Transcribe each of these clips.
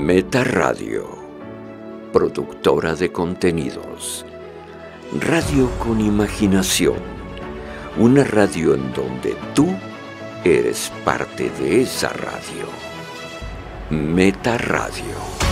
Meta Radio, productora de contenidos. Radio con imaginación. Una radio en donde tú eres parte de esa radio. Meta Radio.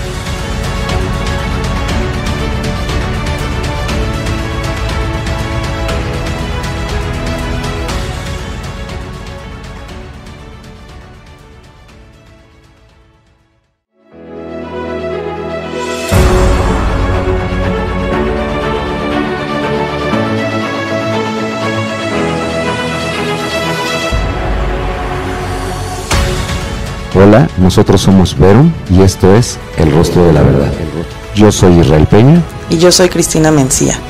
Hola, nosotros somos Verum y esto es El Rostro de la Verdad. Yo soy Israel Peña. Y yo soy Cristina Mencía.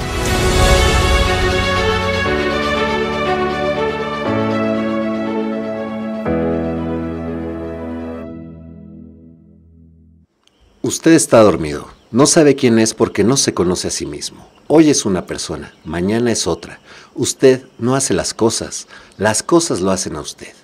Usted está dormido. No sabe quién es porque no se conoce a sí mismo. Hoy es una persona, mañana es otra. Usted no hace las cosas, las cosas lo hacen a usted.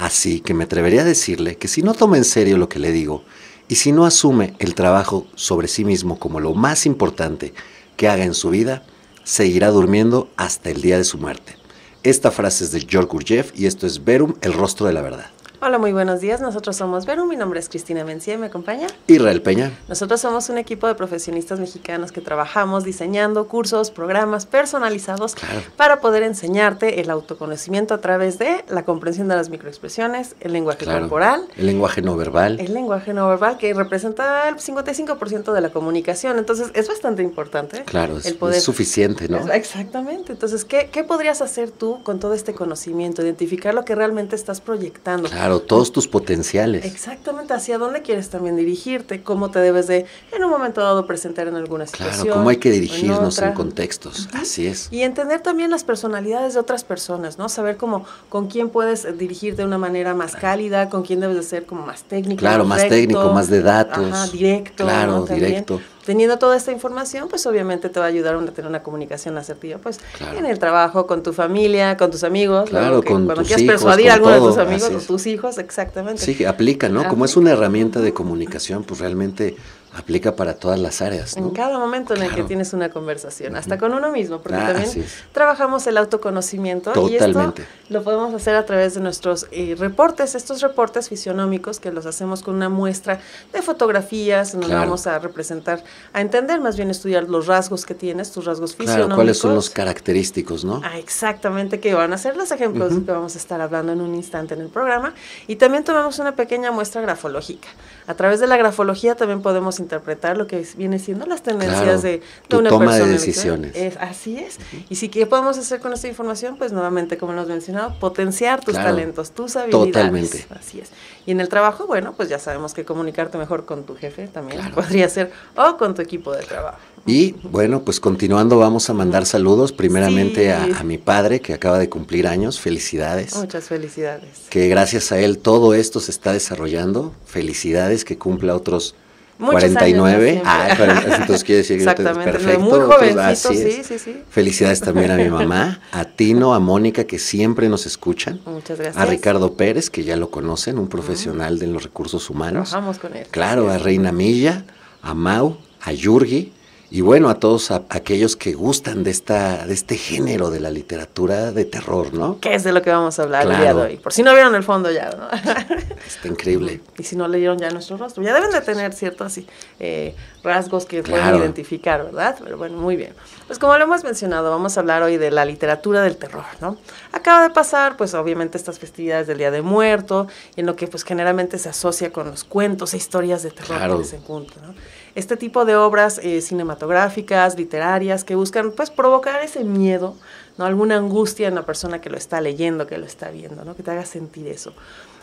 Así que me atrevería a decirle que si no toma en serio lo que le digo y si no asume el trabajo sobre sí mismo como lo más importante que haga en su vida, seguirá durmiendo hasta el día de su muerte. Esta frase es de George Gurdjieff y esto es Verum, el rostro de la verdad. Hola, muy buenos días. Nosotros somos Verum. Mi nombre es Cristina Mencía. ¿Me acompaña? Israel Peña. Nosotros somos un equipo de profesionistas mexicanos que trabajamos diseñando cursos, programas personalizados para poder enseñarte el autoconocimiento a través de la comprensión de las microexpresiones, el lenguaje corporal, el lenguaje no verbal. El lenguaje no verbal que representa el 55% de la comunicación. Entonces, es bastante importante. Claro, es, el poder, es suficiente, ¿no? Exactamente. Entonces, ¿qué, ¿qué podrías hacer tú con todo este conocimiento? Identificar lo que realmente estás proyectando. Claro todos tus potenciales. Exactamente, hacia dónde quieres también dirigirte, cómo te debes de en un momento dado presentar en alguna situación. Claro, cómo hay que dirigirnos en, contextos, así es. Y entender también las personalidades de otras personas, ¿no? Saber cómo, con quién puedes dirigir de una manera más cálida, con quién debes de ser como más técnico. Claro, más, técnico, más de datos. Ajá, directo. Claro, directo teniendo toda esta información, pues obviamente te va a ayudar a tener una comunicación asertiva, pues en el trabajo, con tu familia, con tus amigos, claro, con cuando tus quieras hijos, persuadir a alguno todo, de tus amigos o tus hijos, exactamente. Sí, aplica, ¿no? Como es una herramienta de comunicación, pues realmente aplica para todas las áreas. ¿no? En cada momento en el que tienes una conversación, hasta con uno mismo, porque Ah, también trabajamos el autoconocimiento Totalmente. y esto lo podemos hacer a través de nuestros eh, reportes, estos reportes fisionómicos que los hacemos con una muestra de fotografías, nos Claro. vamos a representar, a entender, más bien estudiar los rasgos que tienes, tus rasgos Claro, fisionómicos. cuáles son los característicos, ¿no? Ah, exactamente, que van a ser los ejemplos que vamos a estar hablando en un instante en el programa. Y también tomamos una pequeña muestra grafológica. A través de la grafología también podemos interpretar lo que viene siendo las tendencias Claro, de, de tu una toma de persona. decisiones. Es- así es. Y si qué podemos hacer con esta información, pues nuevamente, como hemos mencionado, potenciar tus Claro, talentos, tus habilidades. totalmente. Así es. Y en el trabajo, bueno, pues ya sabemos que comunicarte mejor con tu jefe también Claro. podría ser, o con tu equipo de trabajo. Y bueno, pues continuando vamos a mandar saludos primeramente Sí. a, a mi padre que acaba de cumplir años, felicidades. Muchas felicidades. Que gracias a él todo esto se está desarrollando. Felicidades, que cumpla otros Muchos 49. años, ¿no? Ah, cuarenta- entonces quiere decir que Exactamente, perfecto. muy jovencito, así sí, es. sí, sí. Felicidades también a mi mamá, a Tino, a Mónica, que siempre nos escuchan. Muchas gracias. A Ricardo Pérez, que ya lo conocen, un profesional de los recursos humanos. Trabajamos con él. Claro, a Así es. Reina Milla, a Mau, a Yurgi y bueno, a todos a- aquellos que gustan de esta de este género de la literatura de terror, ¿no? ¿Qué es de lo que vamos a hablar el día de hoy? Por si no vieron el fondo ya, ¿no? Está increíble. y si no leyeron ya nuestro rostro, ya deben de tener ciertos eh, rasgos que Claro. pueden identificar, ¿verdad? Pero bueno, muy bien. Pues como lo hemos mencionado, vamos a hablar hoy de la literatura del terror, ¿no? Acaba de pasar, pues obviamente estas festividades del Día de Muerto, en lo que pues generalmente se asocia con los cuentos e historias de terror Claro. que les encuentro, ¿no? Este tipo de obras eh, cinematográficas, literarias, que buscan pues provocar ese miedo, ¿no? Alguna angustia en la persona que lo está leyendo, que lo está viendo, ¿no? Que te haga sentir eso.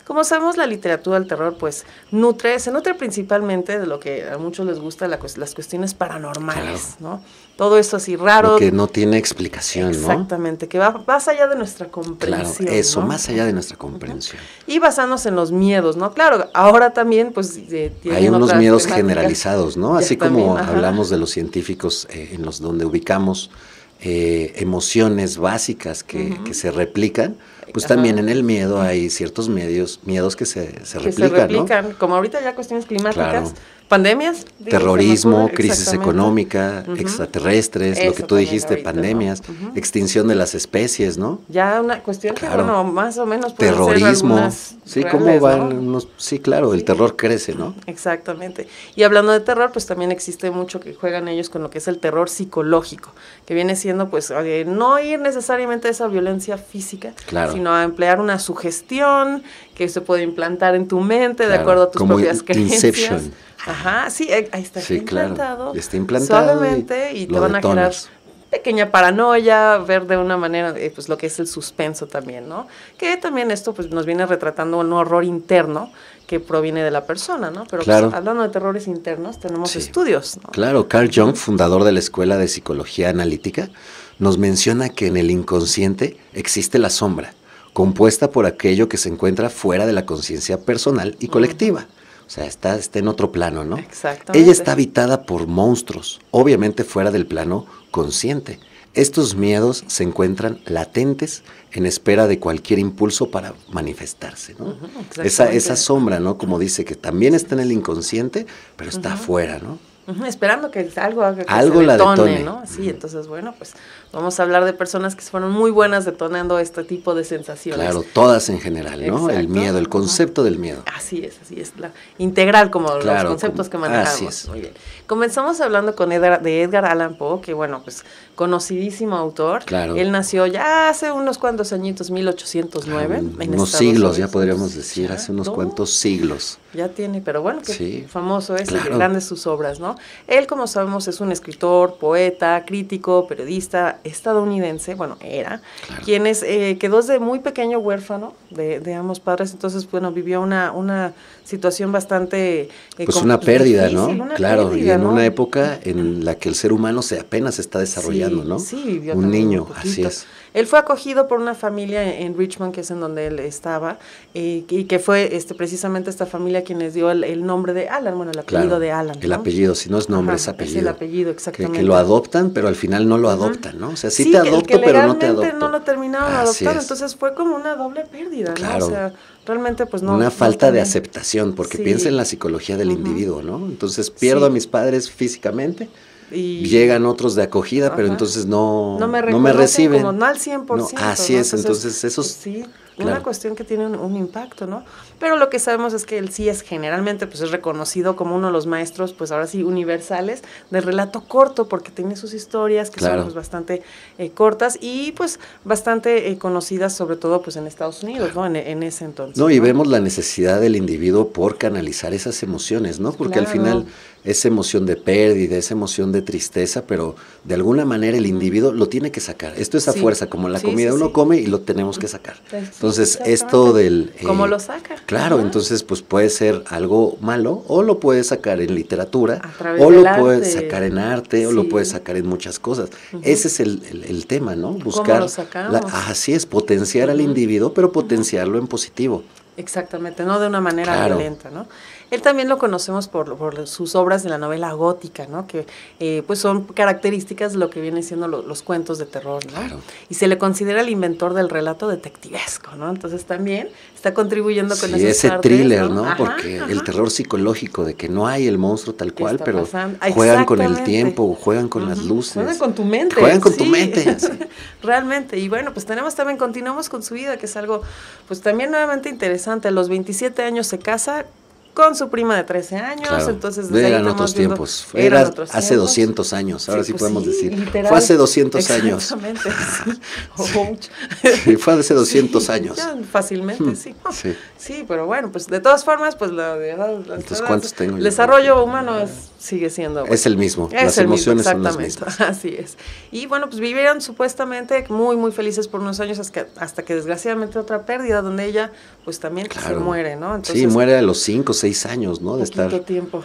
Como sabemos, la literatura del terror, pues, nutre, se nutre principalmente de lo que a muchos les gusta, la las cuestiones paranormales, ¿no? Todo eso así raro. Lo que no tiene explicación, ¿no? Exactamente, que va más allá de nuestra Claro, comprensión. eso, ¿no? más allá de nuestra comprensión. Y basándose en los miedos, ¿no? Claro, ahora también, pues, eh, Hay unos miedos generalizados, ¿no? Así también, como ajá. hablamos de los científicos eh, en los donde ubicamos eh, emociones básicas que, que se replican, pues Ajá. también en el miedo hay ciertos medios, miedos que se, se que replican, se replican, como ahorita ya cuestiones climáticas, Claro. Pandemias. Terrorismo, crisis económica, extraterrestres, lo que tú dijiste, pandemias, extinción de las especies, ¿no? Ya una cuestión que, bueno, más o menos Terrorismo, sí, cómo van sí, claro, el terror crece, ¿no? Exactamente. Y hablando de terror, pues también existe mucho que juegan ellos con lo que es el terror psicológico, que viene siendo, pues, no ir necesariamente a esa violencia física, sino a emplear una sugestión que se puede implantar en tu mente de acuerdo a tus propias creencias. Ajá, sí, ahí está, implantado. Está implantado. Suavemente y, te van a generar pequeña paranoia, ver de una manera eh, pues lo que es el suspenso también, ¿no? Que también esto pues nos viene retratando un horror interno que proviene de la persona, ¿no? Pero pues, hablando de terrores internos, tenemos estudios, ¿no? Claro, Carl Jung, fundador de la Escuela de Psicología Analítica, nos menciona que en el inconsciente existe la sombra, compuesta por aquello que se encuentra fuera de la conciencia personal y colectiva. O sea, está, está en otro plano, ¿no? Exactamente. Ella está habitada por monstruos, obviamente fuera del plano consciente. Estos miedos se encuentran latentes en espera de cualquier impulso para manifestarse, ¿no? esa, esa sombra, ¿no? Como dice, que también está en el inconsciente, pero está afuera, ¿no? Esperando que algo haga que algo se detone, ¿no? Sí, entonces, bueno, pues vamos a hablar de personas que fueron muy buenas detonando este tipo de sensaciones. Claro, todas en general, ¿no? El miedo, el concepto del miedo. Así es, así es, la integral como los conceptos que manejamos. Así es. Muy bien. Comenzamos hablando con Edgar, de Edgar Allan Poe, que bueno, pues conocidísimo autor. Claro. Él nació ya hace unos cuantos añitos, 1809. en unos siglos, ya podríamos decir, hace unos cuantos siglos. Ya tiene, pero bueno, que famoso es y grandes sus obras, ¿no? Él, como sabemos, es un escritor, poeta, crítico, periodista estadounidense, bueno, era, quien es, eh, quedó desde muy pequeño huérfano de, de, ambos padres, entonces, bueno, vivió una, una situación bastante... Eh, pues una pérdida, ¿no? claro, y en una época en la que el ser humano se apenas está desarrollando, ¿no? Sí, vivió Un niño, así es. Él fue acogido por una familia en Richmond, que es en donde él estaba, y que fue este, precisamente esta familia quien les dio el, nombre de Alan, bueno, el apellido de Alan. El apellido, si no es nombre, es apellido. Es el apellido, exactamente. Que, lo adoptan, pero al final no lo adoptan, ¿no? O sea, sí, te adopto, pero no te adopto. no lo terminaron adoptando, entonces fue como una doble pérdida, ¿no? O sea, realmente pues no. Una falta de aceptación, porque piensa en la psicología del individuo, ¿no? Entonces pierdo a mis padres físicamente, y Llegan otros de acogida, pero entonces no, no, me, no me reciben. Como no al 100%. así es, entonces, eso pues sí, una cuestión que tiene un, impacto, ¿no? Pero lo que sabemos es que él sí es generalmente, pues es reconocido como uno de los maestros, pues ahora sí, universales del relato corto, porque tiene sus historias que son pues, bastante eh, cortas y pues bastante eh, conocidas, sobre todo pues en Estados Unidos, ¿no? En, ese entonces. No, y vemos la necesidad del individuo por canalizar esas emociones, ¿no? Porque al final esa emoción de pérdida, esa emoción de tristeza, pero de alguna manera el individuo lo tiene que sacar. Esto es a fuerza, como la comida, uno come y lo tenemos que sacar. Entonces, esto del... ¿Cómo eh, lo saca? Claro, entonces pues puede ser algo malo o lo puede sacar en literatura o lo puede sacar en arte o lo puede sacar en muchas cosas. Ese es el, tema, ¿no? Buscar... ¿Cómo lo así es, potenciar al individuo, pero potenciarlo en positivo. Exactamente, no de una manera violenta, ¿no? Él también lo conocemos por, por sus obras de la novela gótica, ¿no? Que eh, pues son características de lo que vienen siendo los cuentos de terror, ¿no? Y se le considera el inventor del relato detectivesco, ¿no? Entonces también está contribuyendo con ese thriller, ¿no? Porque el terror psicológico de que no hay el monstruo tal cual, pero juegan con el tiempo, juegan con las luces. Juegan con tu mente. Juegan con tu mente. Realmente. Y bueno, pues tenemos también, continuamos con su vida, que es algo, pues también nuevamente interesante. A los 27 años se casa con su prima de 13 años, claro. entonces desde eran ahí otros tiempos. Viendo, era eran otros hace 200 años, ahora sí, sí pues podemos sí, decir. Literal, fue hace 200 años. Exactamente. sí. fue hace 200 años. Ya, fácilmente, hmm. sí. Sí. pero bueno, pues de todas formas, pues la verdad, entonces, ¿cuántos tengo el desarrollo yo? humano es, sigue siendo bueno. es el mismo. Es las el emociones mismo, son las mismas. Así es. Y bueno, pues vivieron supuestamente muy muy felices por unos años hasta que, hasta que desgraciadamente otra pérdida donde ella pues también claro. se muere, ¿no? Entonces, sí, muere a los 5 6 seis años, ¿no? De estar,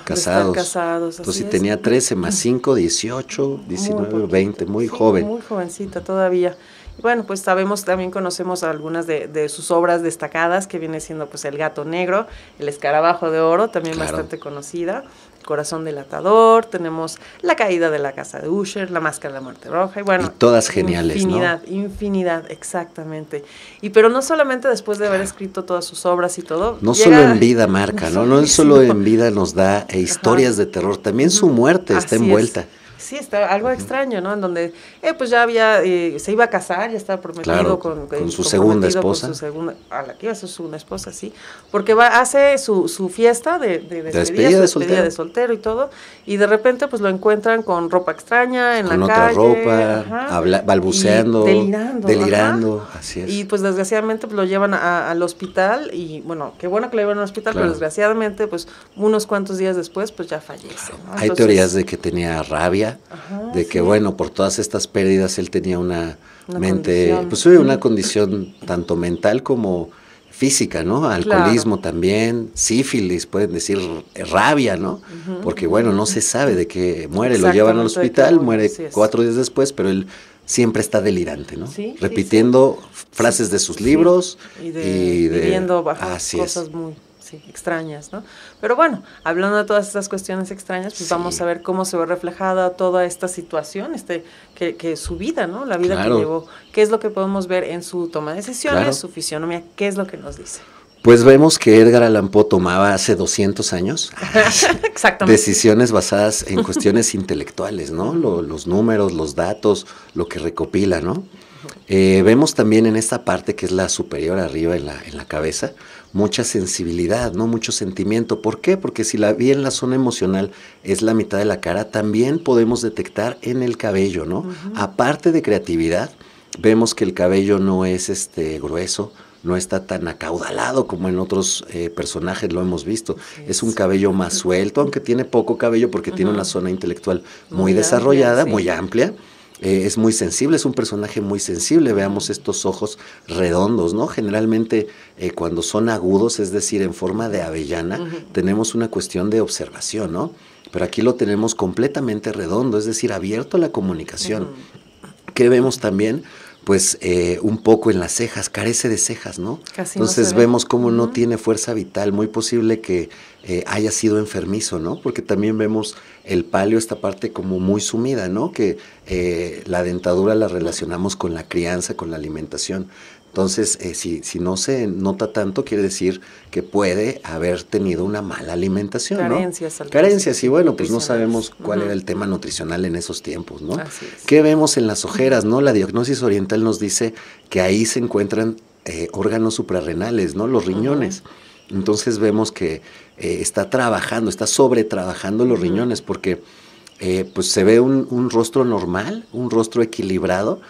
casados. De. Entonces, si tenía 13 más 5, 18, 19, muy 20, muy joven. Muy jovencita todavía. Bueno, pues sabemos, también conocemos algunas de, sus obras destacadas, que viene siendo pues El Gato Negro, El Escarabajo de Oro, también bastante conocida. Corazón delatador, tenemos La caída de la casa de Usher, La máscara de la muerte roja y bueno, y todas geniales, infinidad, infinidad, exactamente. Y pero no solamente después de haber escrito todas sus obras y todo, no solo en vida marca, no, no solo en vida nos da historias de terror, también su muerte está envuelta sí, está algo extraño, ¿no? En donde, eh, pues ya había, eh, se iba a casar, ya estaba prometido con, con, su segunda esposa. Con su segunda, a la que iba a ser su segunda esposa, sí. Porque va, hace su, su fiesta de, de, despedida, despedida, de, soltero. de soltero y todo, y de repente pues lo encuentran con ropa extraña en con la otra ropa, balbuceando, delirando. Delirando, así es. Y pues desgraciadamente pues, lo llevan al hospital y bueno, qué bueno que lo llevan al hospital, pero desgraciadamente pues unos cuantos días después pues ya fallece. Hay teorías de que tenía rabia, de que bueno, por todas estas pérdidas él tenía una, mente, condición. pues una condición tanto mental como física, ¿no? Alcoholismo también, sífilis, pueden decir rabia, ¿no? Porque bueno, no se sabe de qué muere, lo llevan al hospital, muere cuatro días después, pero él siempre está delirante, ¿no? Repitiendo frases de sus libros y de, cosas muy extrañas, ¿no? Pero bueno, hablando de todas estas cuestiones extrañas, pues vamos a ver cómo se ve reflejada toda esta situación, este, que, que su vida, ¿no? La vida que llevó, qué es lo que podemos ver en su toma de decisiones, su fisionomía, qué es lo que nos dice. Pues vemos que Edgar Allan Poe tomaba hace 200 años decisiones basadas en cuestiones intelectuales, ¿no? los números, los datos, lo que recopila, ¿no? Eh, vemos también en esta parte que es la superior arriba en la, en la cabeza, mucha sensibilidad, ¿no? Mucho sentimiento. ¿Por qué? Porque si la bien la zona emocional es la mitad de la cara, también podemos detectar en el cabello, ¿no? Aparte de creatividad, vemos que el cabello no es este grueso, no está tan acaudalado como en otros eh, personajes lo hemos visto. es un cabello más suelto, aunque tiene poco cabello porque tiene una zona intelectual muy, desarrollada, muy amplia eh, es muy sensible, es un personaje muy sensible. Veamos estos ojos redondos, ¿no? Generalmente eh, cuando son agudos, es decir, en forma de avellana, tenemos una cuestión de observación, ¿no? Pero aquí lo tenemos completamente redondo, es decir, abierto a la comunicación. ¿Qué vemos también? pues eh, un poco en las cejas, carece de cejas, ¿no? Entonces vemos cómo no tiene fuerza vital, muy posible que eh, haya sido enfermizo, ¿no? Porque también vemos el palio, esta parte como muy sumida, ¿no? Que eh, la dentadura la relacionamos con la crianza, con la alimentación. Entonces, eh, si, si no se nota tanto, quiere decir que puede haber tenido una mala alimentación, Carencias. ¿no? Carencias, y bueno, pues no sabemos cuál era el tema nutricional en esos tiempos, ¿no? ¿Qué vemos en las ojeras, no? La diagnosis oriental nos dice que ahí se encuentran eh, órganos suprarrenales, ¿no? Los riñones. Entonces vemos que eh, está trabajando, está sobre trabajando los riñones, porque pues se ve un, un rostro normal, un rostro equilibrado,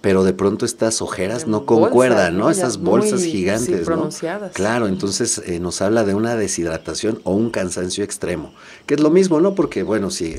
pero de pronto estas ojeras no concuerdan, ¿no? Esas bolsas gigantes, pronunciadas. Claro, entonces eh, nos habla de una deshidratación o un cansancio extremo, que es lo mismo, ¿no? Porque, bueno, si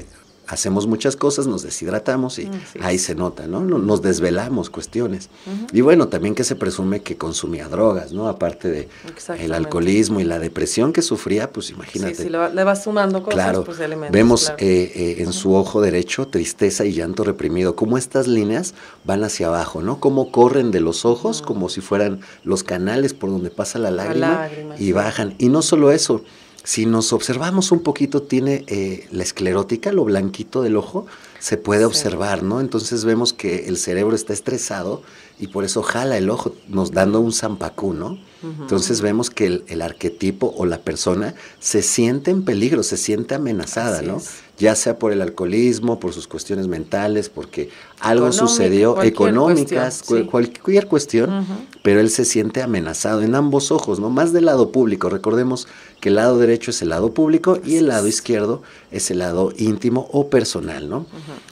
hacemos muchas cosas, nos deshidratamos y mm, ahí se nota, ¿no? Nos desvelamos cuestiones. Y bueno, también que se presume que consumía drogas, ¿no? Aparte de el alcoholismo y la depresión que sufría, pues imagínate. Sí, sí le, va, sumando cosas, claro, pues, elementos. Vemos eh, eh, en su ojo derecho tristeza y llanto reprimido, cómo estas líneas van hacia abajo, ¿no? Cómo corren de los ojos, como si fueran los canales por donde pasa la lágrima, y bajan. Y no solo eso, si nos observamos un poquito, tiene eh, la esclerótica, lo blanquito del ojo, se puede observar, ¿no? Entonces vemos que el cerebro está estresado y por eso jala el ojo, nos dando un zampacú, ¿no? Entonces vemos que el, arquetipo o la persona se siente en peligro, se siente amenazada, ¿no? Ya sea por el alcoholismo, por sus cuestiones mentales, porque algo sucedió, económicas, cualquier cuestión, pero él se siente amenazado en ambos ojos, ¿no? Más del lado público. Recordemos que el lado derecho es el lado público y el lado izquierdo es el lado íntimo o personal, ¿no?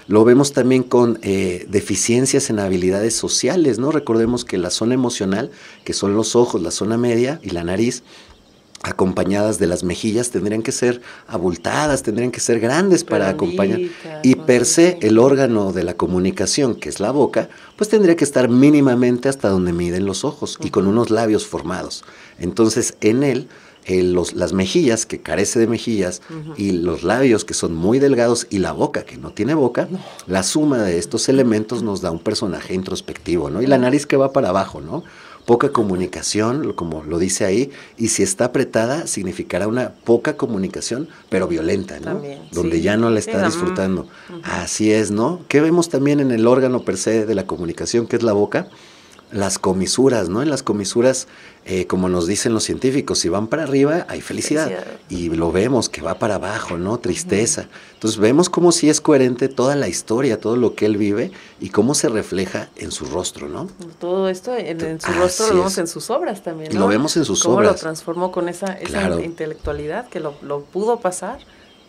Lo vemos también con eh, deficiencias en habilidades sociales, ¿no? Recordemos que la zona emocional, que son los ojos, la zona media y la nariz, acompañadas de las mejillas tendrían que ser abultadas, tendrían que ser grandes para acompañar. Y per se el órgano de la comunicación, que es la boca, pues tendría que estar mínimamente hasta donde miden los ojos y con unos labios formados. Entonces en él los, las mejillas, que carece de mejillas, y los labios, que son muy delgados, y la boca, que no tiene boca, la suma de estos elementos nos da un personaje introspectivo, ¿no? Y la nariz que va para abajo, ¿no? poca comunicación, como lo dice ahí, y si está apretada significará una poca comunicación, pero violenta, ¿no? También, Donde sí. ya no la está disfrutando. Así es, ¿no? ¿Qué vemos también en el órgano per se de la comunicación, que es la boca? Las comisuras, ¿no? En las comisuras, eh, como nos dicen los científicos, si van para arriba hay felicidad, Felicidad. y lo vemos que va para abajo, ¿no? Tristeza. Entonces vemos cómo sí es coherente toda la historia, todo lo que él vive y cómo se refleja en su rostro, ¿no? Todo esto en, en su rostro lo vemos es. en sus obras también. Lo ¿no? vemos en sus Cómo obras. lo transformó con esa, esa Claro. intelectualidad que lo, lo pudo pasar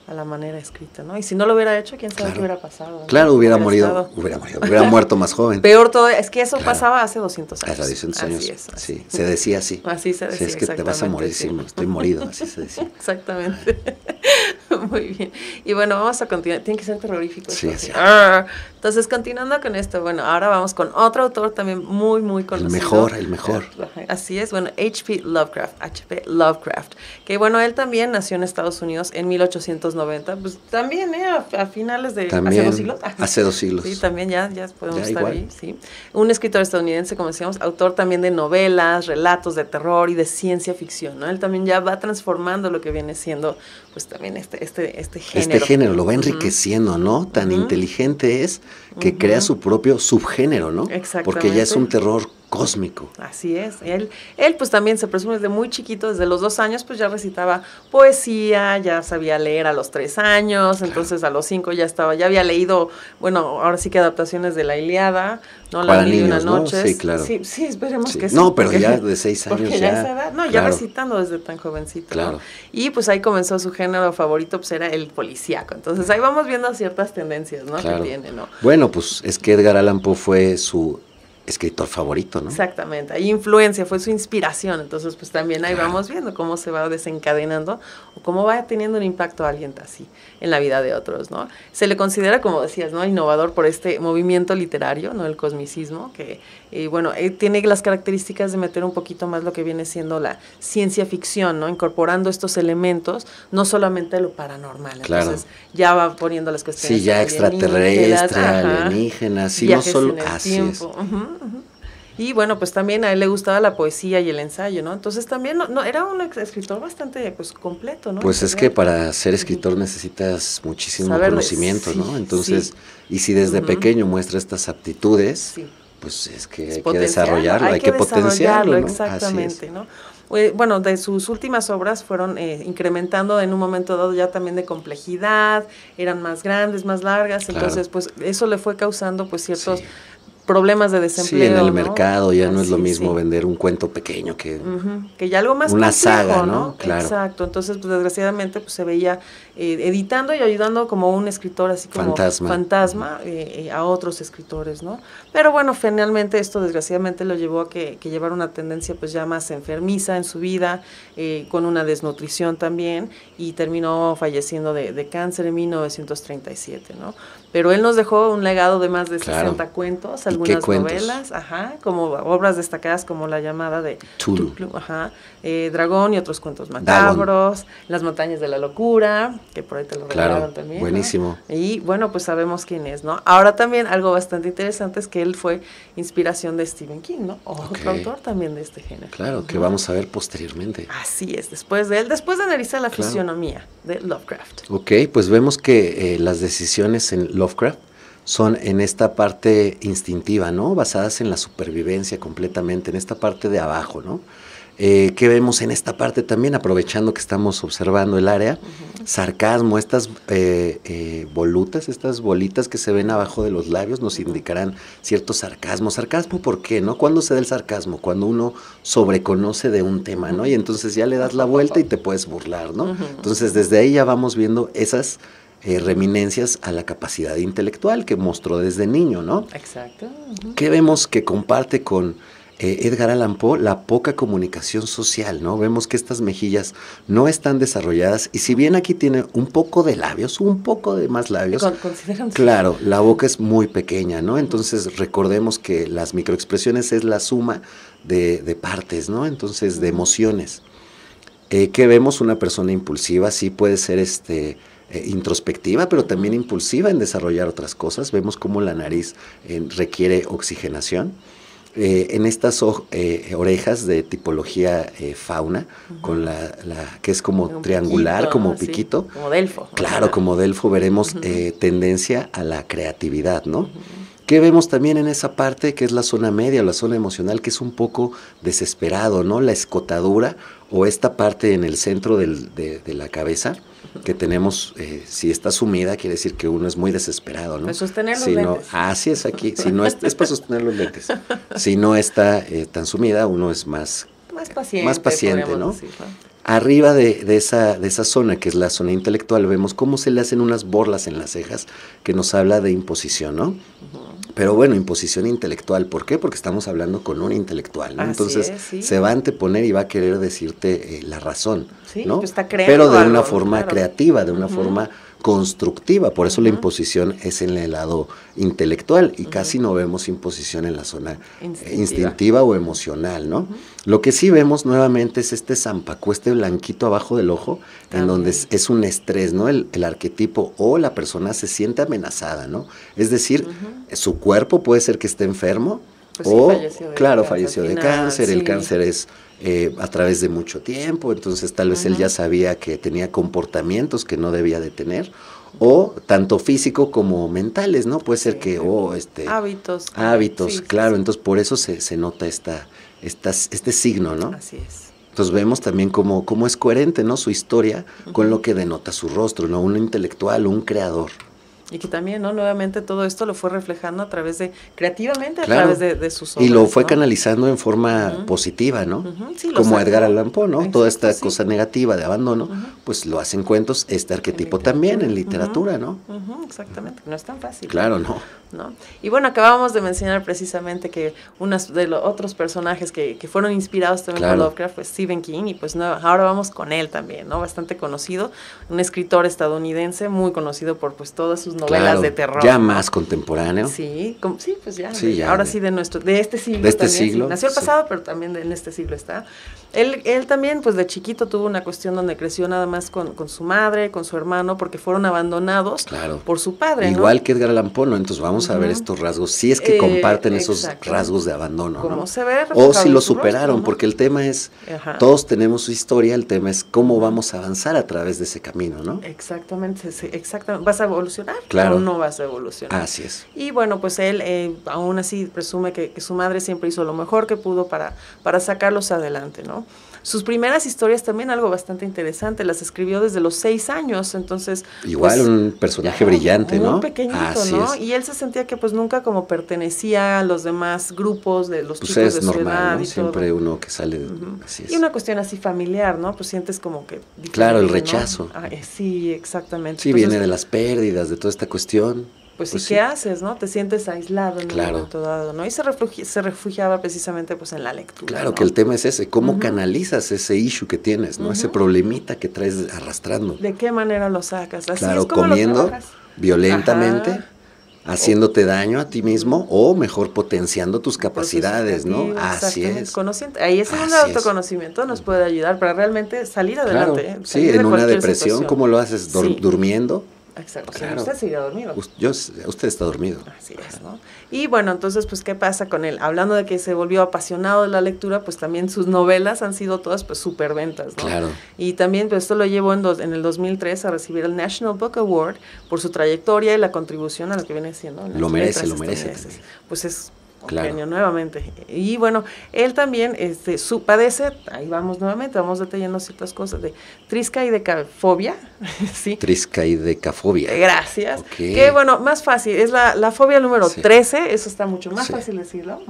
a la manera escrita, ¿no? Y si no lo hubiera hecho, quién sabe Claro. qué hubiera pasado. ¿no? Claro, hubiera morido, estado- hubiera morido, hubiera muerto más joven. Peor todo, es que eso Claro. pasaba hace 200 años. Hace 200 años. Así es. así. Sí, se decía así. Así se Sí, decía. es que te vas a morir, exactamente, sí, estoy morido, así se decía. Exactamente. Muy bien. Y bueno, vamos a continuar. Tiene que ser terrorífico. Sí, esto, sí. Ah, Entonces, continuando con esto, bueno, ahora vamos con otro autor también muy, muy conocido. mejor, el mejor. Así es, bueno, H.P. Lovecraft, H.P. Lovecraft, que bueno, él también nació en Estados Unidos en 1890, pues también, ¿eh? A, a finales de... También, ¿Hace dos siglos? hace dos siglos. Sí, también ya, ya podemos Ya, estar igual. ahí, sí. Un escritor estadounidense, como decíamos, autor también de novelas, relatos de terror y de ciencia ficción, ¿no? Él también ya va transformando lo que viene siendo, pues también este, este, este género. Este género lo va enriqueciendo, ¿no? Tan inteligente es que crea su propio subgénero, ¿no? Porque ya es un Exactamente. terror cósmico. Así es. Él, él pues también se presume desde muy chiquito, desde los dos años, pues ya recitaba poesía, ya sabía leer a los tres años, entonces a los cinco ya estaba, ya había leído, bueno, ahora sí que adaptaciones de la Iliada, ¿no? Para la mil y una niños, ¿no? noches. Sí, claro. Sí, sí, esperemos Sí. que sí. No, pero porque- ya de seis porque años ya ya, esa edad, no, ya recitando desde tan jovencito. ¿no? Claro. Y pues ahí comenzó su género favorito, pues era el policíaco. Entonces ahí vamos viendo ciertas tendencias, ¿no? Claro. Que tiene, ¿no? Bueno, pues es que Edgar Allan Poe fue su escritor favorito, ¿no? Exactamente, hay influencia, fue su inspiración, entonces pues también ahí Claro. vamos viendo cómo se va desencadenando o cómo va teniendo un impacto alguien así en la vida de otros, ¿no? Se le considera, como decías, ¿no? Innovador por este movimiento literario, ¿no? El cosmicismo, que, eh, bueno, eh, tiene las características de meter un poquito más lo que viene siendo la ciencia ficción, ¿no? Incorporando estos elementos, no solamente lo paranormal, Claro. entonces ya va poniendo las cuestiones Sí, ya extraterrestre, alienígenas, sí, no solo así es. Y bueno, pues también a él le gustaba la poesía y el ensayo, ¿no? Entonces también no, no, era un escritor bastante pues completo, ¿no? Pues es que para ser escritor necesitas muchísimo Saber conocimiento, sí, ¿no? Entonces, sí. y si desde pequeño muestra estas aptitudes, Sí. Pues es que Es hay que desarrollarlo, hay, que, potenciarlo. Exactamente, ¿no? Bueno, de sus últimas obras fueron eh, incrementando en un momento dado ya también de complejidad, eran más grandes, más largas, Claro. entonces pues eso le fue causando pues ciertos Sí. Problemas de desempleo. Sí, en el ¿no? mercado ya no es lo mismo sí. vender un cuento pequeño que... Que ya algo más Una complejo, saga, ¿no? Claro. Exacto. Entonces, pues desgraciadamente, pues se veía eh, editando y ayudando como un escritor así como Fantasma. fantasma, eh, eh, a otros escritores, ¿no? Pero bueno, finalmente esto desgraciadamente lo llevó a que, que llevara una tendencia pues ya más enfermiza en su vida, eh, con una desnutrición también, y terminó falleciendo de, de cáncer en 1937, ¿no? Pero él nos dejó un legado de más de Claro. 60 cuentos, ¿Y qué algunas cuentos? novelas, ajá, como obras destacadas como la llamada de Tulu. Tulu, ajá, eh, Dragón y otros cuentos Dagon. macabros, Las montañas de la locura, que por ahí te lo Claro, regalaron también. ¿no? buenísimo. Y bueno, pues sabemos quién es, ¿no? Ahora también algo bastante interesante es que él fue inspiración de Stephen King, ¿no? Otro Ok. autor también de este género. Claro, que vamos a ver posteriormente. Así es, después de él, después de analizar la Claro. fisionomía de Lovecraft. Ok, pues vemos que eh, las decisiones en Lovecraft son en esta parte instintiva, ¿no? Basadas en la supervivencia completamente, en esta parte de abajo, ¿no? Eh, ¿Qué vemos en esta parte también, aprovechando que estamos observando el área? Sarcasmo, estas eh, eh, volutas, estas bolitas que se ven abajo de los labios nos indicarán cierto sarcasmo. ¿Sarcasmo por qué, no? ¿Cuándo se da el sarcasmo? Cuando uno sobreconoce de un tema, ¿no? Y entonces ya le das la vuelta y te puedes burlar, ¿no? Entonces desde ahí ya vamos viendo esas eh, reminencias a la capacidad intelectual que mostró desde niño, ¿no? Exacto. ujú. ¿Qué vemos que comparte con eh, Edgar Allan Poe? La poca comunicación social, ¿no? Vemos que estas mejillas no están desarrolladas y si bien aquí tiene un poco de labios, un poco de más labios, Con- Claro, la boca es muy pequeña, ¿no? Entonces recordemos que las microexpresiones es la suma de, de partes, ¿no? Entonces, de emociones. Eh, ¿Qué vemos? Una persona impulsiva, sí puede ser este, eh, introspectiva, pero también impulsiva en desarrollar otras cosas. Vemos cómo la nariz eh, requiere oxigenación. eh, en estas eh, orejas de tipología eh, fauna, con la, la, que es como triangular, como piquito. como delfo. Claro, como delfo veremos tendencia a la creatividad, ¿no? ¿Qué vemos también en esa parte que es la zona media, la zona emocional, que es un poco desesperado, ¿no? La escotadura o esta parte en el centro del, de, la cabeza que tenemos, eh, si está sumida, quiere decir que uno es muy desesperado, ¿no? Para sostener los si lentes. así es aquí, si no es, es para sostener los lentes. Si no está eh, tan sumida, uno es más, más paciente, más paciente ¿no? Arriba de, de, esa, de esa zona, que es la zona intelectual, vemos cómo se le hacen unas borlas en las cejas, que nos habla de imposición, ¿no? Pero bueno, imposición intelectual. ¿Por qué? Porque estamos hablando con un intelectual, ¿no? Entonces se va a anteponer y va a querer decirte eh, la razón, ¿no? Pues está Pero de una forma creativa, de una forma constructiva, por eso la imposición es en el lado intelectual y casi no vemos imposición en la zona eh, instintiva, o emocional, ¿no? Lo que sí vemos nuevamente es este zampacu, este blanquito abajo del ojo, en donde es, un estrés, ¿no? El, arquetipo o la persona se siente amenazada, ¿no? Es decir, su cuerpo puede ser que esté enfermo, pues o, claro, falleció de cáncer, el cáncer es eh, a través de mucho tiempo, entonces tal vez él ya sabía que tenía comportamientos que no debía de tener, o tanto físico como mentales, ¿no? Puede ser que, o este... Hábitos. Hábitos, claro, entonces por eso se, se nota esta, esta, este signo, ¿no? Así es. Entonces vemos también cómo, cómo es coherente, ¿no? Su historia con lo que denota su rostro, ¿no? Un intelectual, un creador. Y que también, ¿no? Nuevamente todo esto lo fue reflejando a través de, creativamente, a través de, sus obras. Y lo fue canalizando en forma positiva, ¿no? Como Edgar Allan Poe, ¿no? Toda esta cosa negativa de abandono, pues lo hacen cuentos, este arquetipo también en literatura, ¿no? exactamente, no es tan fácil. Claro, no. ¿no? Y bueno, acabamos de mencionar precisamente que unos de los otros personajes que, que fueron inspirados también por Lovecraft fue Stephen King, y pues no, ahora vamos con él también, ¿no? Bastante conocido, un escritor estadounidense muy conocido por pues todas sus novelas de terror. Ya más contemporáneo. Sí, sí, pues ya. ahora sí de nuestro, de este siglo. De este siglo. nació el pasado, pero también en este siglo está. Él, él también, pues de chiquito tuvo una cuestión donde creció nada más con, con su madre, con su hermano, porque fueron abandonados por su padre. Igual que Edgar Allan Poe, Entonces vamos a ver estos rasgos, si es que eh, comparten esos rasgos de abandono. ¿Cómo se ve? O si lo superaron, porque el tema es, todos tenemos su historia, el tema es cómo vamos a avanzar a través de ese camino, ¿no? Exactamente, exactamente. ¿Vas a evolucionar? Claro. O no vas a evolucionar. Así es. Y bueno, pues él eh, aún así presume que, que su madre siempre hizo lo mejor que pudo para, para sacarlos adelante, ¿no? Sus primeras historias también algo bastante interesante, las escribió desde los seis años, entonces... Igual pues, un personaje brillante, ¿no? Un pequeñito, ¿no? Y él se sentía que pues nunca como pertenecía a los demás grupos de los pues chicos de normal, su edad ¿no? Siempre uno que sale... así es. Y una cuestión así familiar, ¿no? Pues sientes como que... Claro, el rechazo. sí, exactamente. Sí, viene de las pérdidas, de toda esta cuestión. Pues, pues, qué haces, no? Te sientes aislado en un momento dado, ¿no? Y se, se refugiaba precisamente pues en la lectura. Claro, que el tema es ese, ¿cómo canalizas ese issue que tienes, ¿no? Ese problemita que traes arrastrando. ¿De qué manera lo sacas? Así claro, comiendo violentamente, haciéndote daño a ti mismo o mejor potenciando tus capacidades, ¿no? Así es. Conociente. Ahí es un autoconocimiento nos puede ayudar para realmente salir adelante. ¿eh? sí, en una depresión, ¿cómo lo haces? Durmiendo Exacto. usted sigue dormido. Yo, usted está dormido. Así es, ¿no? Y bueno, entonces, pues, ¿qué pasa con él? Hablando de que se volvió apasionado de la lectura, pues también sus novelas han sido todas, pues, súper ventas, ¿no? Claro. Y también, pues, esto lo llevó en, en el 2003 a recibir el National Book Award por su trayectoria y la contribución a lo que viene siendo. Lo merece, lo merece. Pues es Claro. nuevamente. Y bueno, él también este, su, padece, ahí vamos nuevamente, vamos detallando ciertas cosas de triscaidecafobia. ¿sí? Triscaidecafobia. Gracias. Que bueno, más fácil, es la, la fobia número 13, eso está mucho más fácil decirlo.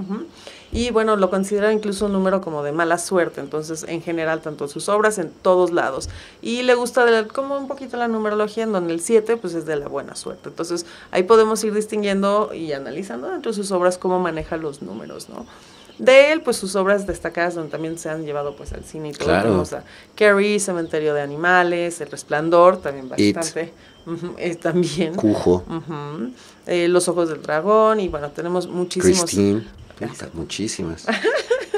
Y bueno, lo considera incluso un número como de mala suerte, entonces en general, tanto sus obras en todos lados. Y le gusta como un poquito la numerología, en donde el 7 pues es de la buena suerte. Entonces ahí podemos ir distinguiendo y analizando dentro de sus obras cómo maneja los números, ¿no? De él, pues sus obras destacadas donde también se han llevado pues al cine y todo. Claro. Carrie, Cementerio de Animales, El Resplandor, también bastante. también. Cujo. Eh, los Ojos del Dragón y bueno, tenemos muchísimos. Christine muchísimas.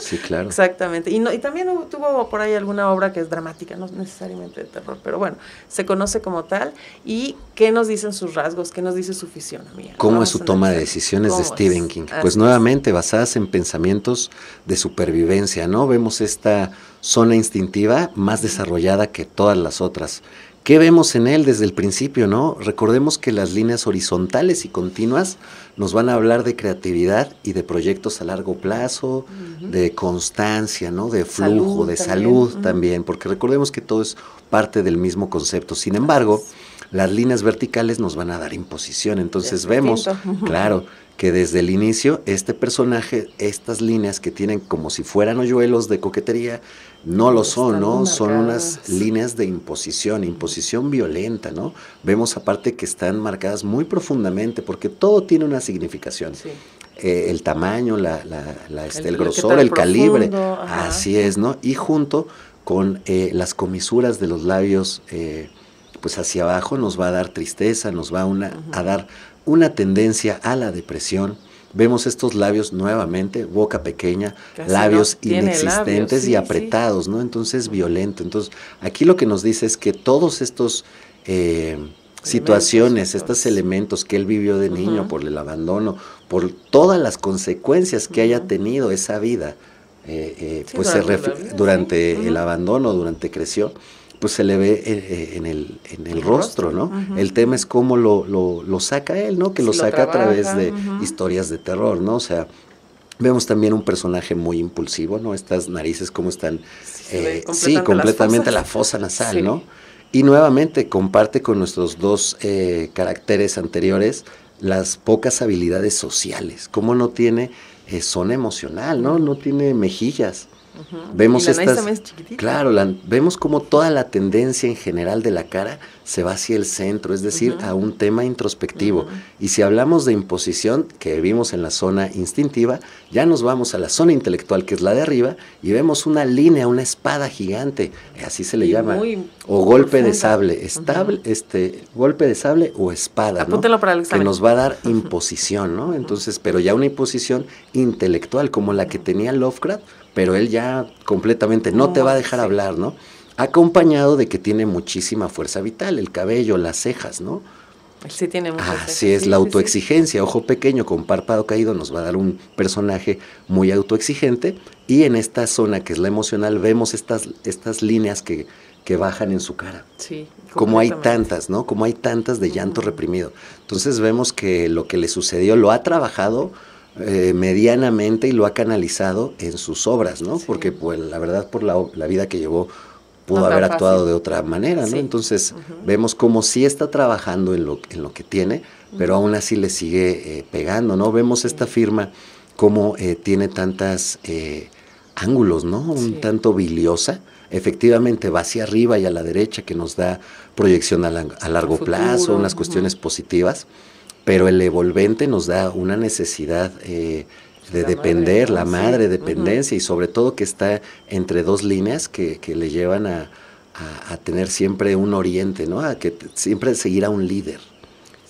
Sí, claro. Exactamente. Y, no, y también tuvo por ahí alguna obra que es dramática, no necesariamente de terror, pero bueno, se conoce como tal. ¿Y qué nos dicen sus rasgos? ¿Qué nos dice su fisionomía? ¿Cómo es su toma de decisiones de Stephen King? Pues nuevamente basadas en pensamientos de supervivencia, ¿no? Vemos esta zona instintiva más desarrollada que todas las otras. ¿Qué vemos en él desde el principio, no? Recordemos que las líneas horizontales y continuas nos van a hablar de creatividad y de proyectos a largo plazo, de constancia, ¿no? De flujo, de salud también, porque recordemos que todo es parte del mismo concepto. Sin embargo, las líneas verticales nos van a dar imposición. Entonces vemos, claro, que desde el inicio este personaje, estas líneas que tienen como si fueran hoyuelos de coquetería, no lo son, ¿no? Son unas líneas de imposición, imposición violenta, ¿no? Vemos aparte que están marcadas muy profundamente porque todo tiene una significación. Eh, el tamaño, la, la, este, el, grosor, el calibre, así es, ¿no? Y junto con eh, las comisuras de los labios, eh, pues hacia abajo nos va a dar tristeza, nos va una, a dar una tendencia a la depresión. Vemos estos labios nuevamente, boca pequeña, labios inexistentes y apretados, ¿no? Entonces violento. Entonces, aquí lo que nos dice es que todos estos eh, situaciones, estos elementos que él vivió de niño por el abandono, por todas las consecuencias que haya tenido esa vida, eh, eh, pues se durante el abandono, durante creció, pues se le ve eh, eh, en el, en el, rostro, ¿no? El tema es cómo lo, lo, saca él, ¿no? Que lo saca a través de historias de terror, ¿no? O sea, vemos también un personaje muy impulsivo, ¿no? Estas narices cómo están, sí, eh, completamente la fosa nasal, ¿no? Y nuevamente comparte con nuestros dos caracteres anteriores las pocas habilidades sociales, cómo no tiene son emocional, ¿no? No tiene mejillas. Vemos estas, claro, vemos como toda la tendencia en general de la cara se va hacia el centro, es decir, a un tema introspectivo. Y si hablamos de imposición, que vimos en la zona instintiva, ya nos vamos a la zona intelectual, que es la de arriba, y vemos una línea, una espada gigante, así se le llama, o golpe de sable, estable, este, golpe de sable o espada, ¿no? que nos va a dar imposición, ¿no? Entonces, pero ya una imposición intelectual, como la que tenía Lovecraft, pero él ya completamente no te va a dejar hablar, ¿no? acompañado de que tiene muchísima fuerza vital, el cabello, las cejas, ¿no? Sí tiene mucha Así es, la autoexigencia, ojo pequeño con párpado caído nos va a dar un personaje muy autoexigente y en esta zona que es la emocional vemos estas, estas líneas que, que bajan en su cara. Sí. Como hay tantas, ¿no? Como hay tantas de llanto reprimido. Entonces vemos que lo que le sucedió lo ha trabajado eh, medianamente y lo ha canalizado en sus obras, ¿no? Porque pues la verdad por la, la vida que llevó pudo haber actuado de otra manera, ¿no? Entonces vemos como sí está trabajando en lo, en lo que tiene, pero aún así le sigue eh, pegando, ¿no? Vemos esta firma como eh, tiene tantas eh, ángulos, ¿no? Un tanto biliosa. Efectivamente va hacia arriba y a la derecha que nos da proyección a, largo plazo, unas cuestiones positivas, pero el evolvente nos da una necesidad de depender, la madre dependencia y sobre todo que está entre dos líneas que, que le llevan a, a, tener siempre un oriente, ¿no? A que siempre seguir a un líder.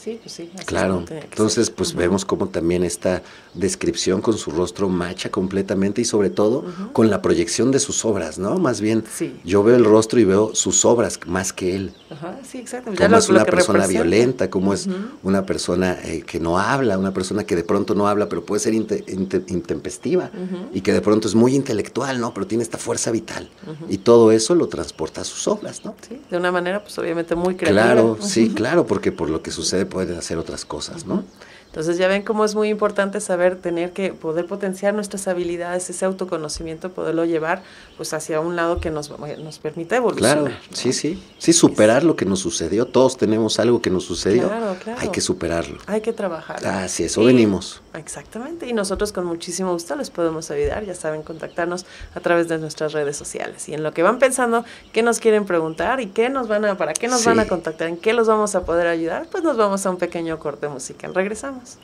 Sí, pues sí. Claro. Entonces, pues vemos como también esta descripción con su rostro macha completamente y sobre todo con la proyección de sus obras, ¿no? Más bien, yo veo el rostro y veo sus obras más que él. Ajá, sí, exacto. Como es una persona violenta, como es una persona eh, que no habla, una persona que de pronto no habla, pero puede ser intempestiva y que de pronto es muy intelectual, ¿no? Pero tiene esta fuerza vital. Y todo eso lo transporta a sus obras, ¿no? Sí, de una manera, pues obviamente muy creativa. Claro, sí, claro, porque por lo que sucede pueden hacer otras cosas, ¿no? Entonces ya ven cómo es muy importante saber tener que poder potenciar nuestras habilidades, ese autoconocimiento, poderlo llevar pues hacia un lado que nos, nos permita evolucionar. Claro, sí, sí. Sí, superar lo que nos sucedió. Todos tenemos algo que nos sucedió. Claro, claro. Hay que superarlo. Hay que trabajar. Así, eso venimos. Exactamente. Y nosotros con muchísimo gusto les podemos ayudar. Ya saben, contactarnos a través de nuestras redes sociales. Y en lo que van pensando, qué nos quieren preguntar y qué nos van a, para qué nos van a contactar, en qué los vamos a poder ayudar, pues nos vamos a un pequeño corte musical. Regresamos.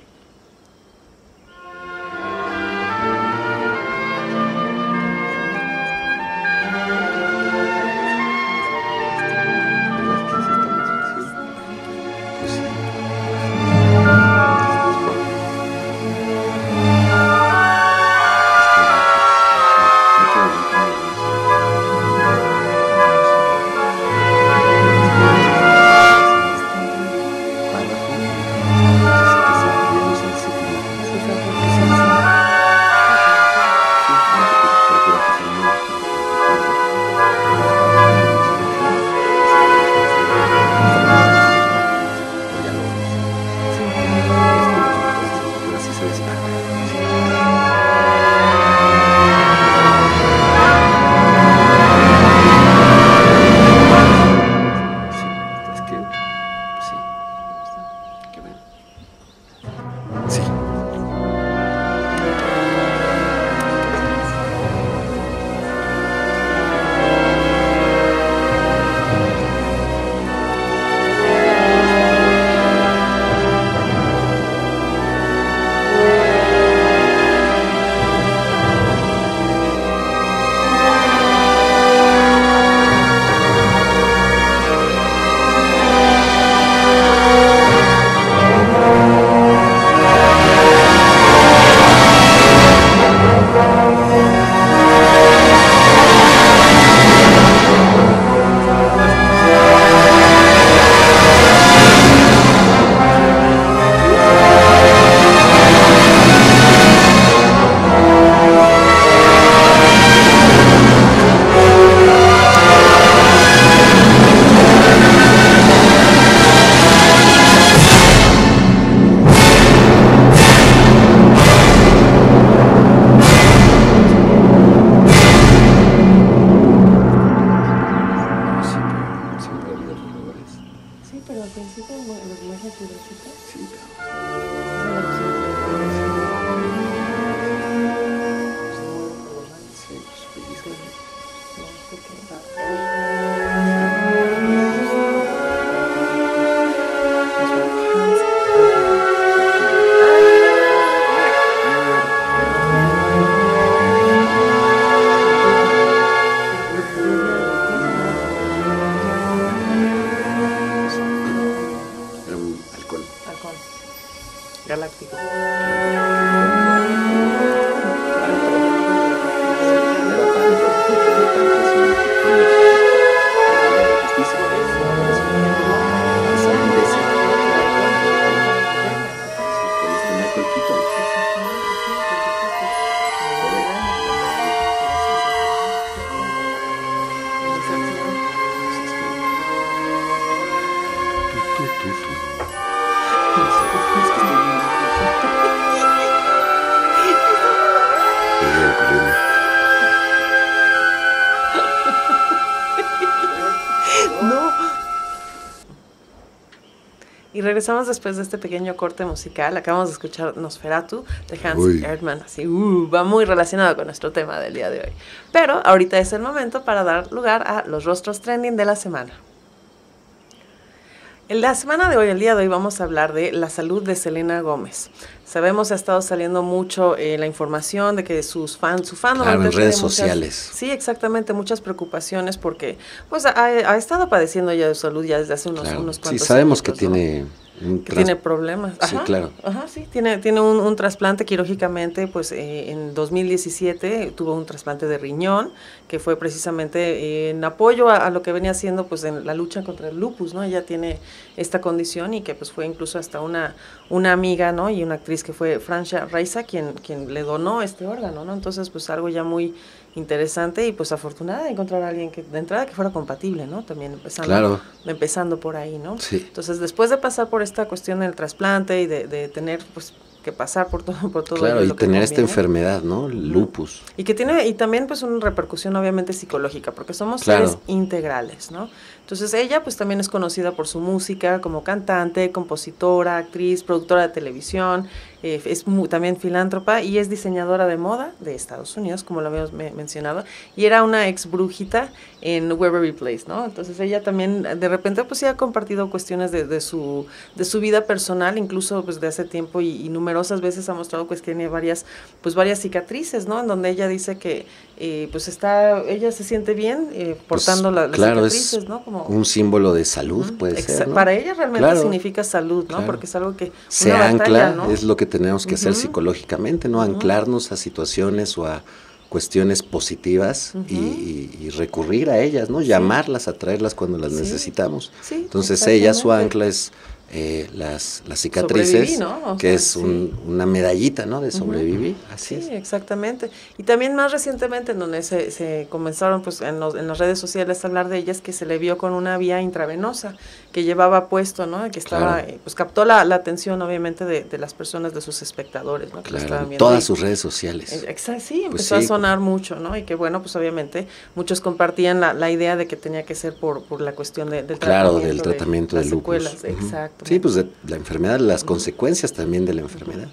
Regresamos después de este pequeño corte musical. Acabamos de escuchar Nosferatu de Hans Erdmann. Así, uh, va muy relacionado con nuestro tema del día de hoy. Pero ahorita es el momento para dar lugar a los rostros trending de la semana. En la semana de hoy, el día de hoy, vamos a hablar de la salud de Selena Gómez. Sabemos, ha estado saliendo mucho eh, la información de que sus fans, su fan... Claro, en redes sociales. Sí, exactamente, muchas preocupaciones porque pues ha, estado padeciendo ya de salud ya desde hace unos, unos cuantos Sí, sabemos que tiene tiene problemas. sí, claro. Ajá, sí, tiene, tiene un, trasplante quirúrgicamente, pues eh, en 2017 tuvo un trasplante de riñón, que fue precisamente en apoyo a, lo que venía haciendo pues en la lucha contra el lupus, ¿no? Ella tiene esta condición y que pues fue incluso hasta una, una amiga, ¿no? Y una actriz que fue Francia Raiza quien, quien le donó este órgano, ¿no? Entonces pues algo ya muy interesante y pues afortunada de encontrar a alguien que de entrada que fuera compatible, ¿no? También empezando, empezando por ahí, ¿no? Sí. Entonces después de pasar por esta cuestión del trasplante y de, de tener pues que pasar por todo por todo claro y tener esta enfermedad no lupus. Y que tiene y también pues una repercusión obviamente psicológica porque somos seres integrales no entonces ella pues también es conocida por su música como cantante compositora actriz productora de televisión eh, es también filántropa y es diseñadora de moda de Estados Unidos como lo habíamos mencionado y era una ex brujita en Weberry Place no entonces ella también de repente pues sí ha compartido cuestiones de, de su de su vida personal incluso pues de hace tiempo y, y numerosas veces ha mostrado pues, que tiene varias, pues varias cicatrices, ¿no? En donde ella dice que eh, pues está, ella se siente bien eh, pues, portando las cicatrices, ¿no? Como un símbolo de salud, puede ser. Para ella realmente significa salud, ¿no? Porque es algo que se ancla, es lo que tenemos que hacer psicológicamente, ¿no? Anclarnos a situaciones o a cuestiones positivas y, recurrir a ellas, ¿no? Llamarlas, atraerlas cuando las necesitamos. Entonces ella, su ancla es eh, las, las cicatrices, que es una medallita, ¿no? De sobrevivir, así sí, exactamente. Y también más recientemente, en donde se, se comenzaron pues en, los, en las redes sociales a hablar de ellas, que se le vio con una vía intravenosa que llevaba puesto, ¿no? Que estaba, eh, pues captó la, la, atención obviamente de, de, las personas, de sus espectadores, ¿no? todas sus redes sociales. Eh, exacto, sí, pues empezó a sonar mucho, ¿no? Y que bueno, pues obviamente muchos compartían la, la idea de que tenía que ser por, por la cuestión de, del claro, del tratamiento de, de lupus. Exacto. Sí, pues de la enfermedad, las consecuencias también de la enfermedad.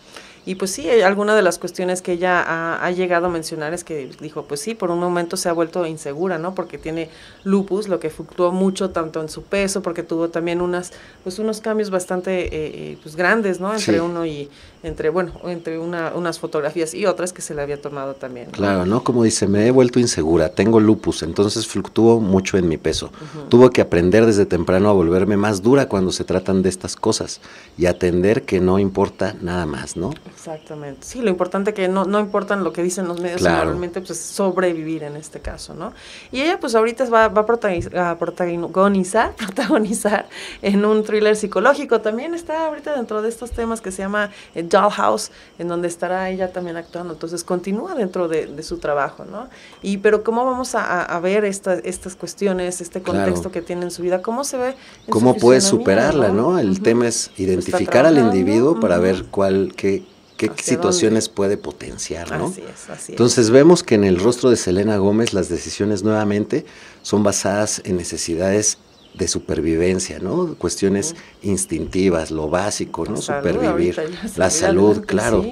Y pues sí, alguna de las cuestiones que ella ha, llegado a mencionar es que dijo, pues sí, por un momento se ha vuelto insegura, ¿no? Porque tiene lupus, lo que fluctuó mucho tanto en su peso, porque tuvo también unas, pues unos cambios bastante eh, eh, pues grandes, ¿no? Entre uno y, entre, bueno, entre una, unas fotografías y otras que se le había tomado también. Claro, ¿no? Como dice, me he vuelto insegura, tengo lupus, entonces fluctúo mucho en mi peso. Tuvo que aprender desde temprano a volverme más dura cuando se tratan de estas cosas y atender que no importa nada más, ¿no? Exactamente. Sí, lo importante que no, no importan lo que dicen los medios, realmente pues sobrevivir en este caso, ¿no? Y ella pues ahorita va, va a protagonizar, protagonizar en un thriller psicológico. También está ahorita dentro de estos temas que se llama eh, Dollhouse, en donde estará ella también actuando. Entonces continúa dentro de, su trabajo, ¿no? Y pero cómo vamos a, ver esta, estas cuestiones, este contexto que tiene en su vida, cómo se ve. ¿Cómo puede superarla, no? El tema es identificar al individuo para ver cuál, qué, qué situaciones puede potenciar, ¿no? Así es, así Entonces vemos que en el rostro de Selena Gómez las decisiones nuevamente son basadas en necesidades de supervivencia, ¿no? Cuestiones instintivas, lo básico, ¿no? Supervivir, la salud, claro.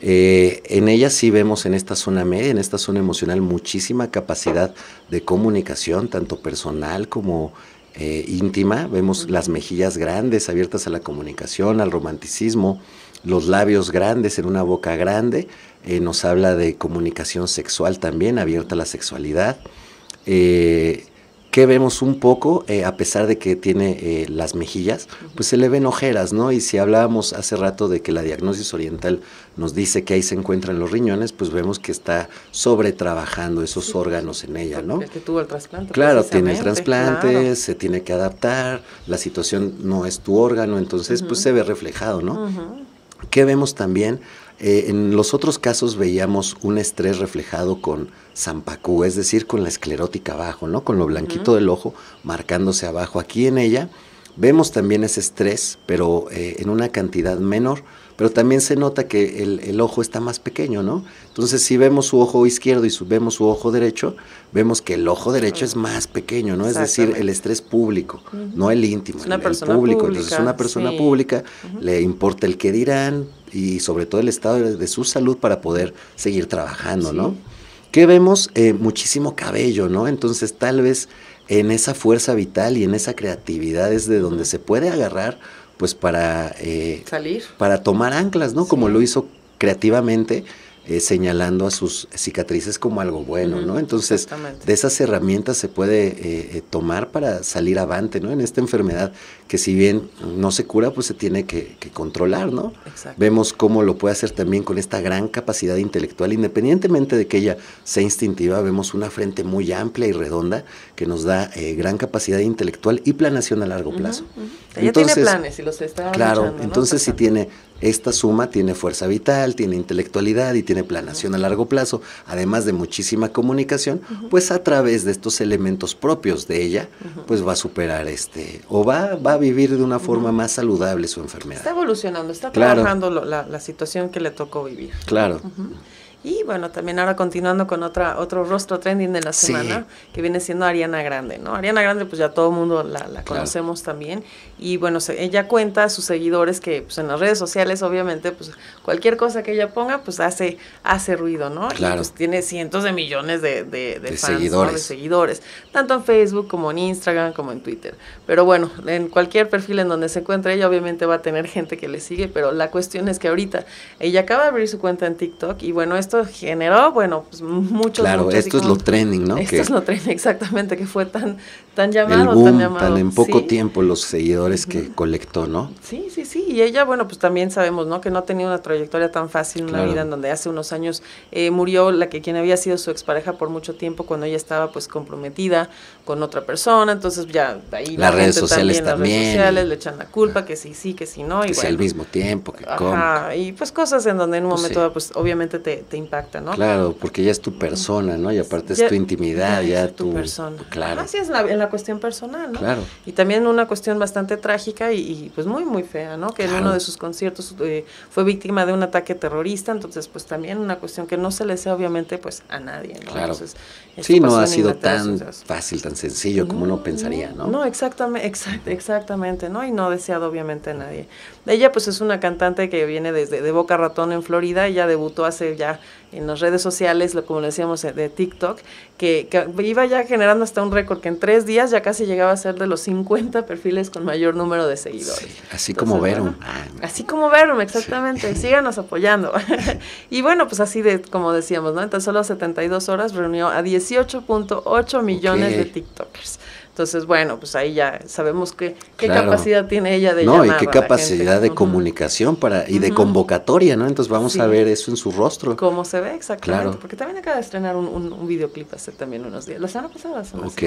Eh, en ella sí vemos en esta zona media, en esta zona emocional, muchísima capacidad de comunicación, tanto personal como eh, íntima. Vemos las mejillas grandes, abiertas a la comunicación, al romanticismo, los labios grandes en una boca grande. Eh, nos habla de comunicación sexual también, abierta a la sexualidad. Eh, que vemos un poco, eh, a pesar de que tiene eh, las mejillas, pues se le ven ojeras, ¿no? Y si hablábamos hace rato de que la diagnosis oriental nos dice que ahí se encuentran los riñones, pues vemos que está sobretrabajando esos órganos en ella, ¿no? que tuvo el trasplante. Claro, tiene el trasplante, se tiene que adaptar, la situación no es tu órgano, entonces pues se ve reflejado, ¿no? ¿Qué vemos también? Eh, en los otros casos veíamos un estrés reflejado con zampacú, es decir, con la esclerótica abajo, ¿no? Con lo blanquito del ojo marcándose abajo. Aquí en ella vemos también ese estrés, pero eh, en una cantidad menor, pero también se nota que el, ojo está más pequeño, ¿no? Entonces, si vemos su ojo izquierdo y vemos su ojo derecho, vemos que el ojo derecho es más pequeño, ¿no? Es decir, el estrés público, no el íntimo, el, público. Entonces, una persona pública le importa el que dirán y sobre todo el estado de, su salud para poder seguir trabajando, ¿no? ¿Qué vemos? Eh, muchísimo cabello, ¿no? Entonces, tal vez en esa fuerza vital y en esa creatividad es de donde se puede agarrar pues para eh, salir para tomar anclas no como lo hizo creativamente eh, señalando a sus cicatrices como algo bueno, ¿no? Entonces, de esas herramientas se puede eh, eh, tomar para salir avante, ¿no? En esta enfermedad que si bien no se cura, pues se tiene que, controlar, ¿no? Vemos cómo lo puede hacer también con esta gran capacidad intelectual, independientemente de que ella sea instintiva, vemos una frente muy amplia y redonda que nos da gran capacidad intelectual y planación a largo plazo. Ella tiene planes y los está Claro, entonces si tiene esta suma tiene fuerza vital, tiene intelectualidad y tiene planación a largo plazo, además de muchísima comunicación, pues a través de estos elementos propios de ella, pues va a superar este, o va, va vivir de una forma más saludable su enfermedad. Está evolucionando, está trabajando la, la, situación que le tocó vivir. Claro. Y bueno, también ahora continuando con otra, otro rostro trending de la semana, que viene siendo Ariana Grande, ¿no? Ariana Grande, pues ya todo el mundo la, conocemos también. Y bueno, ella cuenta a sus seguidores que pues, en las redes sociales, obviamente, pues cualquier cosa que ella ponga, pues hace, hace ruido, ¿no? Claro. Y pues tiene cientos de millones de, de, fans, seguidores. de seguidores, tanto en Facebook como en Instagram, como en Twitter. Pero bueno, en cualquier perfil en donde se encuentre ella, obviamente va a tener gente que le sigue, pero la cuestión es que ahorita ella acaba de abrir su cuenta en TikTok y bueno, esto generó, bueno, pues muchos. Claro, esto es lo trending, ¿no? Esto es lo trending, exactamente, que fue tan, tan llamado, tan llamado. Tan en poco tiempo los seguidores que colectó, ¿no? Sí, sí, sí. Y ella, bueno, pues también sabemos, ¿no? Que no ha tenido una trayectoria tan fácil en una vida en donde hace unos años eh, murió la que quien había sido su expareja por mucho tiempo cuando ella estaba pues comprometida con otra persona. Entonces ya ahí las redes sociales también, Las redes sociales le echan la culpa, que sí, sí, que sí, no. Y que sea al mismo tiempo, que Ajá, y pues cosas en donde en un pues momento pues obviamente te, te impacta, ¿no? Claro, porque ya es tu persona, ¿no? Y aparte es tu intimidad, ya, tu, persona. Claro. Así es la, en la cuestión personal, ¿no? Claro. Y también una cuestión bastante trágica y, pues muy, muy fea, ¿no? Que en uno de sus conciertos eh, fue víctima de un ataque terrorista, entonces pues también una cuestión que no se le desea obviamente pues a nadie, ¿no? Claro. sí, no ha sido tan fácil, tan sencillo como uno pensaría, ¿no? No, exactamente, exactamente, ¿no? Y no deseado obviamente a nadie. Ella pues es una cantante que viene desde de Boca Ratón en Florida, ella debutó hace ya en las redes sociales, como le decíamos de TikTok, que, iba ya generando hasta un récord, que en tres días ya casi llegaba a ser de los 50 perfiles con mayor número de seguidores. así como Verum. así como Verum, exactamente. Síganos apoyando. y bueno, pues así de, como decíamos, ¿no? Entonces solo 72 horas reunió a 18.8 millones de TikTokers. Entonces, bueno, pues ahí ya sabemos qué, qué capacidad tiene ella de No, y qué capacidad de comunicación para y de convocatoria, ¿no? Entonces vamos a ver eso en su rostro. Cómo se ve exactamente, porque también acaba de estrenar un, un, videoclip hace también unos días, la semana pasada. Ok.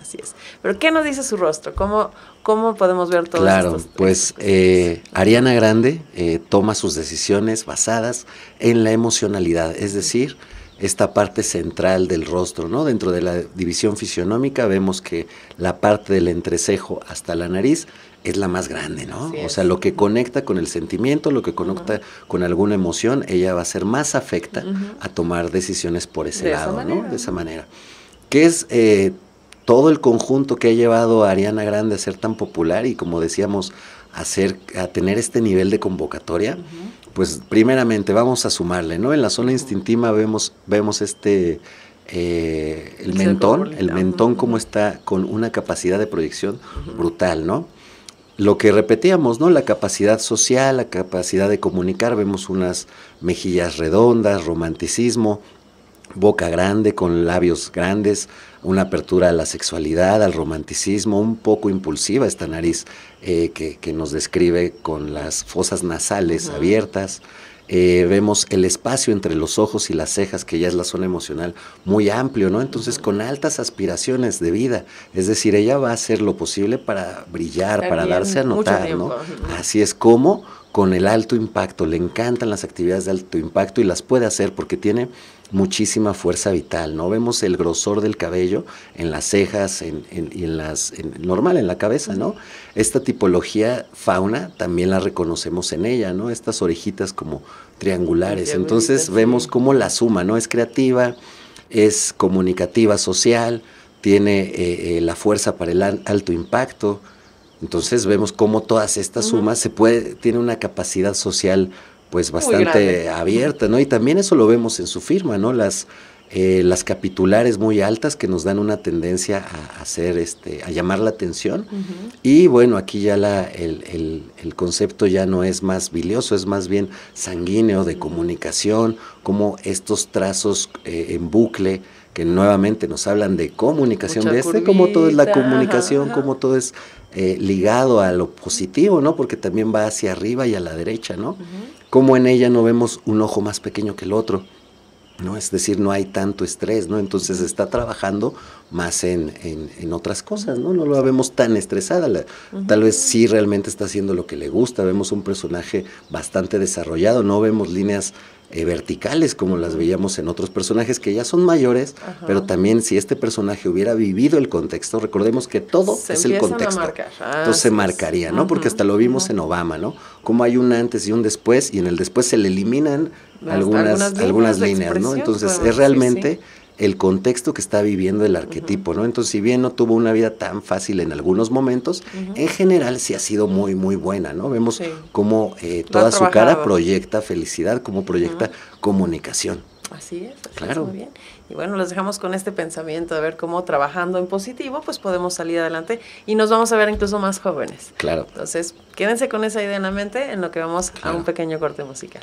Así es. Pero ¿qué nos dice su rostro? ¿Cómo, cómo podemos ver todo Claro, pues eh, Ariana Grande eh, toma sus decisiones basadas en la emocionalidad, es decir, esta parte central del rostro, ¿no? Dentro de la división fisionómica vemos que la parte del entrecejo hasta la nariz es la más grande, ¿no? o sea, lo que conecta con el sentimiento, lo que conecta con alguna emoción, ella va a ser más afecta a tomar decisiones por ese lado, ¿no? De esa manera. Que es eh, todo el conjunto que ha llevado a Ariana Grande a ser tan popular y como decíamos, a, a tener este nivel de convocatoria pues primeramente vamos a sumarle, ¿no? En la zona instintiva vemos, vemos este, eh, el, mentón, el mentón como está con una capacidad de proyección brutal, ¿no? Lo que repetíamos, ¿no? La capacidad social, la capacidad de comunicar, vemos unas mejillas redondas, romanticismo, boca grande con labios grandes, una apertura a la sexualidad, al romanticismo, un poco impulsiva esta nariz eh, que, nos describe con las fosas nasales abiertas. Eh, vemos el espacio entre los ojos y las cejas, que ya es la zona emocional, muy amplio, ¿no? Entonces, con altas aspiraciones de vida. Es decir, ella va a hacer lo posible para brillar, para darse a notar, ¿no? Así es como con el alto impacto, le encantan las actividades de alto impacto y las puede hacer porque tiene muchísima fuerza vital, ¿no? Vemos el grosor del cabello en las cejas en, y en las, normal, en la cabeza, ¿no? Esta tipología fauna también la reconocemos en ella, ¿no? Estas orejitas como triangulares, entonces vemos cómo la suma, ¿no? Es creativa, es comunicativa, social, tiene eh, eh, la fuerza para el alto impacto, entonces vemos cómo todas estas sumas se puede, tiene una capacidad social pues bastante abierta, ¿no? Y también eso lo vemos en su firma, ¿no? Las, eh, las capitulares muy altas que nos dan una tendencia a hacer, este, a llamar la atención. Y bueno, aquí ya la, el, el, concepto ya no es más bilioso, es más bien sanguíneo de comunicación, como estos trazos eh, en bucle que nuevamente nos hablan de comunicación, de este, como todo es la comunicación, como todo es eh, ligado a lo positivo, ¿no? Porque también va hacia arriba y a la derecha, ¿no? Como en ella no vemos un ojo más pequeño que el otro, ¿no? Es decir, no hay tanto estrés, ¿no? Entonces está trabajando más en, en, otras cosas, ¿no? No lo vemos tan estresada, tal vez sí realmente está haciendo lo que le gusta, vemos un personaje bastante desarrollado, no vemos líneas eh, verticales como las veíamos en otros personajes que ya son mayores, pero también si este personaje hubiera vivido el contexto, recordemos que todo es el contexto. Entonces se marcaría, ¿no? Porque hasta lo vimos en Obama, ¿no? Como hay un antes y un después y en el después se le eliminan algunas, algunas líneas, ¿no? Entonces es realmente el contexto que está viviendo el arquetipo, ¿no? Entonces, si bien no tuvo una vida tan fácil en algunos momentos, en general sí ha sido muy, muy buena, ¿no? Vemos cómo eh, toda su cara proyecta felicidad, cómo proyecta comunicación. Así es, claro. muy bien. Y bueno, los dejamos con este pensamiento de ver cómo trabajando en positivo, pues podemos salir adelante y nos vamos a ver incluso más jóvenes. Claro. Entonces, quédense con esa idea en la mente en lo que vamos a un pequeño corte musical.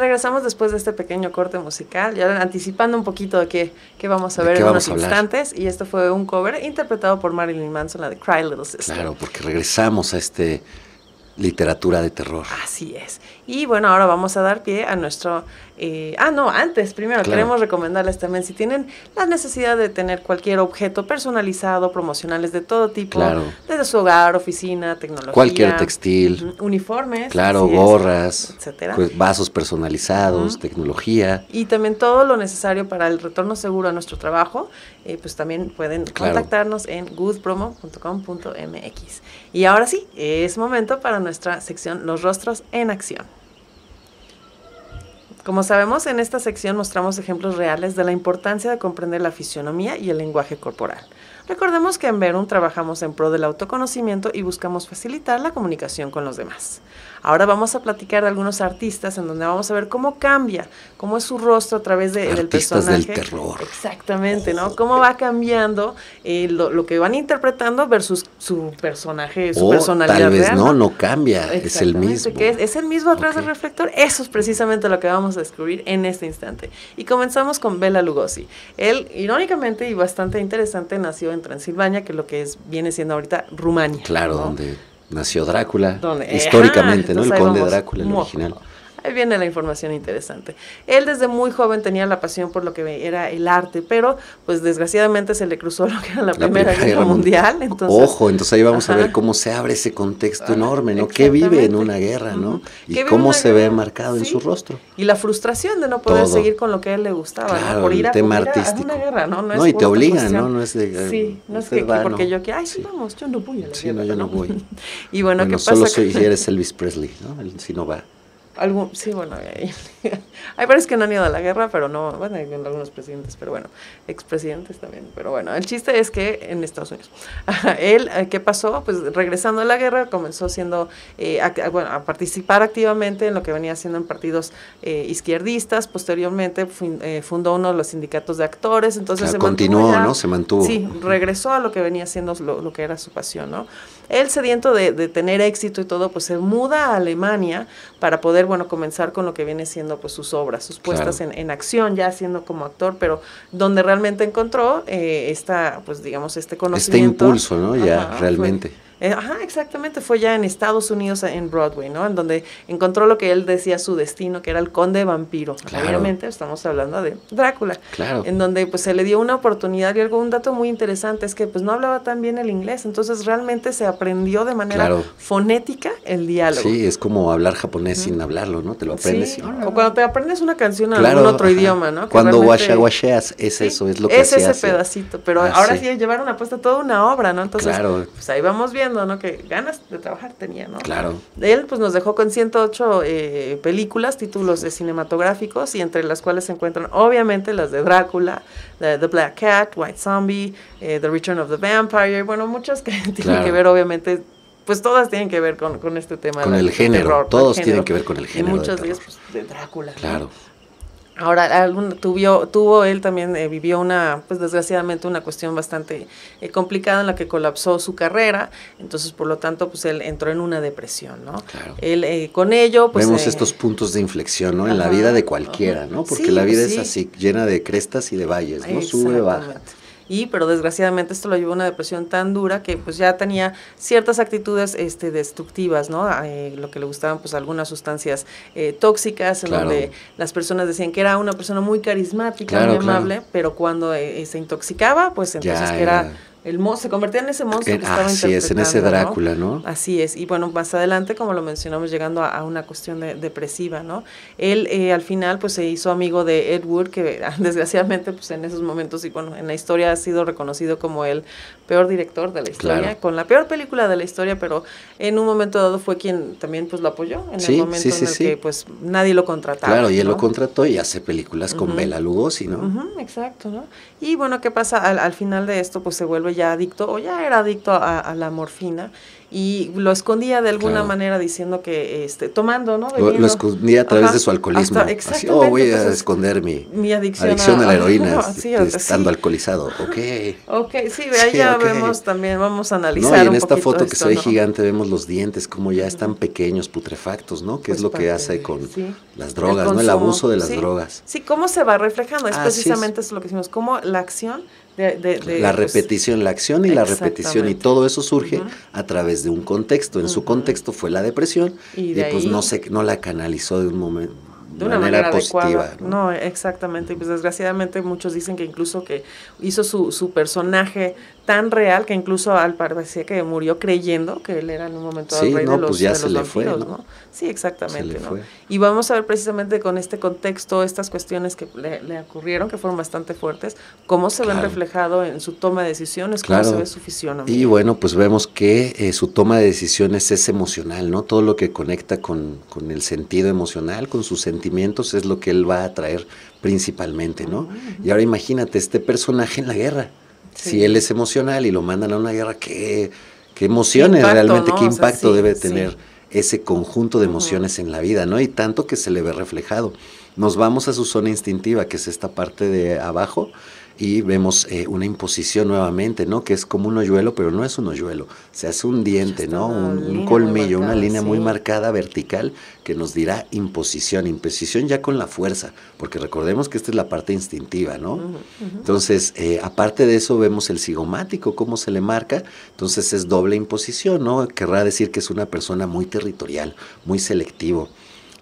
Regresamos después de este pequeño corte musical, ya anticipando un poquito de qué, qué vamos a ver en unos instantes. Y esto fue un cover interpretado por Marilyn Manson, la de Cry Little Sister. Claro, porque regresamos a este literatura de terror. Así es. Y bueno, ahora vamos a dar pie a nuestro eh, ah, no, antes, primero, queremos recomendarles también, si tienen la necesidad de tener cualquier objeto personalizado, promocionales de todo tipo, desde su hogar, oficina, tecnología. Cualquier textil. uniformes. Claro, gorras. Etcétera. Pues, vasos personalizados, tecnología. Y también todo lo necesario para el retorno seguro a nuestro trabajo, eh, pues también pueden contactarnos en goodpromo.com.mx. Y ahora sí, es momento para nuestra sección Los Rostros en Acción. Como sabemos, en esta sección mostramos ejemplos reales de la importancia de comprender la fisionomía y el lenguaje corporal. Recordemos que en Verum trabajamos en pro del autoconocimiento y buscamos facilitar la comunicación con los demás. Ahora vamos a platicar de algunos artistas en donde vamos a ver cómo cambia, cómo es su rostro a través de, del personaje. del terror. Exactamente, ¿no? Cómo va cambiando eh, lo, que van interpretando versus su personaje, su personalidad. Tal vez no, no cambia, es el mismo. Que es, el mismo atrás del reflector. Eso es precisamente lo que vamos a descubrir en este instante. Y comenzamos con Bela Lugosi. Él, irónicamente y bastante interesante, nació en Transilvania, que es lo que es, viene siendo ahorita Rumania. Claro, donde nació Drácula, históricamente, ¿no? El conde Drácula, el original. Ahí viene la información interesante. Él desde muy joven tenía la pasión por lo que era el arte, pero pues desgraciadamente se le cruzó lo que era la, Primera, Guerra, Mundial. Entonces, Ojo, entonces ahí vamos a ver cómo se abre ese contexto enorme, ¿no? ¿Qué vive en una guerra, ¿no? Y cómo se ve marcado en su rostro. Y la frustración de no poder seguir con lo que a él le gustaba, claro, Por ir a, tema artístico. una guerra, ¿no? No, y te obligan, ¿no? No es de... Sí, no es que, porque yo que, ay, sí, vamos, yo no voy a la Sí, no, yo no voy. y bueno, ¿qué pasa? Solo si eres Elvis Presley, ¿no? si no va. Algún, sí, bueno, hay, hay varios que no han ido a la guerra, pero no, bueno, hay algunos presidentes, pero bueno, expresidentes también, pero bueno, el chiste es que en Estados Unidos, él, eh, ¿qué pasó? Pues regresando a la guerra, comenzó siendo, eh, a, bueno, a participar activamente en lo que venía haciendo en partidos eh, izquierdistas, posteriormente fundó uno de los sindicatos de actores, entonces se continuó, ¿no? Se mantuvo. Sí, regresó a lo que venía siendo lo, lo que era su pasión, ¿no? Él sediento de, de tener éxito y todo, pues se muda a Alemania para poder bueno, comenzar con lo que viene siendo pues sus obras, sus puestas en, en, acción, ya siendo como actor, pero donde realmente encontró eh, esta, pues digamos, este, este conocimiento. Este impulso, ¿no? Ya, realmente. Eh, ajá, exactamente, fue ya en Estados Unidos, en Broadway, ¿no? En donde encontró lo que él decía su destino, que era el conde vampiro. Obviamente estamos hablando de Drácula. Claro. En donde pues se le dio una oportunidad y algo, un dato muy interesante es que pues no hablaba tan bien el inglés, entonces realmente se aprendió de manera fonética el diálogo. Sí, es como hablar japonés sin hablarlo, ¿no? Te lo aprendes. Sí, o cuando te aprendes una canción en algún otro idioma, ¿no? cuando washa washeas, es eso, es lo que es se ese pedacito, pero ah, ahora sí. llevaron a puesta toda una obra, ¿no? Entonces, claro. pues ahí vamos viendo ¿no? Que ganas de trabajar tenía, ¿no? Claro. Él pues nos dejó con 108 eh, películas, títulos de cinematográficos y entre las cuales se encuentran obviamente las de Drácula, The, Black Cat, White Zombie, eh, The Return of the Vampire, bueno, muchas que tienen que ver obviamente pues todas tienen que ver con, con este tema. Con el género, todos tienen que ver con el género. Y muchas de ellas pues, de Drácula. Claro. Ahora, algún, tuvo, tuvo él también, eh, vivió una, pues desgraciadamente una cuestión bastante eh, complicada en la que colapsó su carrera, entonces por lo tanto, pues él entró en una depresión, ¿no? Claro. Él, eh, con ello, pues... Vemos estos puntos de inflexión, ¿no? en la vida de cualquiera, ¿no? Porque la vida es así, llena de crestas y de valles, ¿no? Sube, baja. Y pero desgraciadamente esto lo llevó a una depresión tan dura que pues ya tenía ciertas actitudes este, destructivas, ¿no? Eh, lo que le gustaban pues algunas sustancias eh, tóxicas, en donde las personas decían que era una persona muy carismática, muy amable, pero cuando eh, se intoxicaba, pues entonces que era el se convertía en ese monstruo que, estaba Así es, en ese Drácula, ¿no? Así es, y bueno, más adelante, como lo mencionamos, llegando a, una cuestión de, depresiva, ¿no? Él eh, al final, pues se hizo amigo de Edward, que desgraciadamente, pues en esos momentos, y bueno, en la historia ha sido reconocido como el peor director de la historia, con la peor película de la historia, pero en un momento dado fue quien también, pues lo apoyó, en el momento en el que, pues, nadie lo contrataba. Claro, y él lo contrató y hace películas con Bela Lugosi, ¿no? exacto, ¿no? Y bueno, ¿qué pasa? Al, al final de esto, pues se vuelve ya adicto o ya era adicto a, la morfina y lo escondía de alguna manera diciendo que, este, tomando, ¿no? Lo, escondía a través de su alcoholismo. Así, oh, voy a esconder mi, mi adicción, a, la heroína estando alcoholizado. Ok. Ok, sí, ahí ya vemos también, vamos a analizar no, y en esta foto que se ve gigante vemos los dientes como ya están pequeños, putrefactos, ¿no? Que es pues lo que hace con las drogas, ¿no? El abuso de las drogas. Sí, cómo se va reflejando, es precisamente eso lo que decimos, cómo la acción la pues, repetición, la acción y la repetición y todo eso surge a través de un contexto. En su contexto fue la depresión y, pues no se no la canalizó de un momento de una manera, positiva. ¿no? exactamente. Y pues desgraciadamente muchos dicen que incluso que hizo su, su personaje tan real que incluso al parecía que murió creyendo que él era en un momento sí, rey no, de pues ya se le fue, ¿no? Sí, exactamente. ¿no? Y vamos a ver precisamente con este contexto, estas cuestiones que le, ocurrieron, que fueron bastante fuertes, cómo se ven reflejado en su toma de decisiones, cómo se ve su fisionomía. Y bueno, pues vemos que eh, su toma de decisiones es emocional, ¿no? Todo lo que conecta con, con el sentido emocional, con sus sentimientos, es lo que él va a traer principalmente, ¿no? Y ahora imagínate este personaje en la guerra si él es emocional y lo mandan a una guerra, qué, qué emociones realmente, qué impacto debe tener ese conjunto de emociones en la vida, ¿no? Y tanto que se le ve reflejado. Nos vamos a su zona instintiva, que es esta parte de abajo, y vemos eh, una imposición nuevamente, ¿no? Que es como un hoyuelo, pero no es un hoyuelo, se hace un diente, ¿no? Un, colmillo, una línea muy marcada vertical que nos dirá imposición, imposición ya con la fuerza, porque recordemos que esta es la parte instintiva, ¿no? Entonces, eh, aparte de eso vemos el cigomático, cómo se le marca, entonces es doble imposición, ¿no? Querrá decir que es una persona muy territorial, muy selectivo.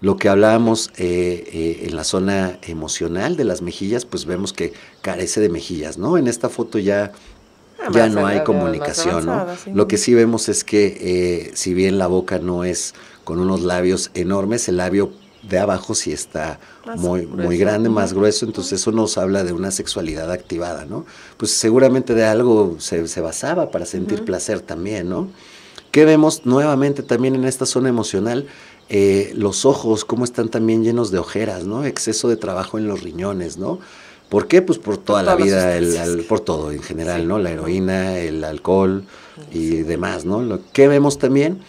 Lo que hablábamos eh, eh, en la zona emocional de las mejillas, pues vemos que carece de mejillas, ¿no? En esta foto ya, ah, ya no hay comunicación, ¿no? Lo que sí vemos es que eh, si bien la boca no es con unos labios enormes, el labio de abajo sí está muy, muy grande, más grueso, entonces eso nos habla de una sexualidad activada, ¿no? Pues seguramente de algo se, basaba para sentir placer también, ¿no? ¿Qué vemos nuevamente también en esta zona emocional? Eh, los ojos, cómo están también llenos de ojeras, ¿no? Exceso de trabajo en los riñones, ¿no? ¿Por qué? Pues por toda la vida, el, por todo en general, ¿no? La heroína, el alcohol y demás, ¿no? Lo que vemos también,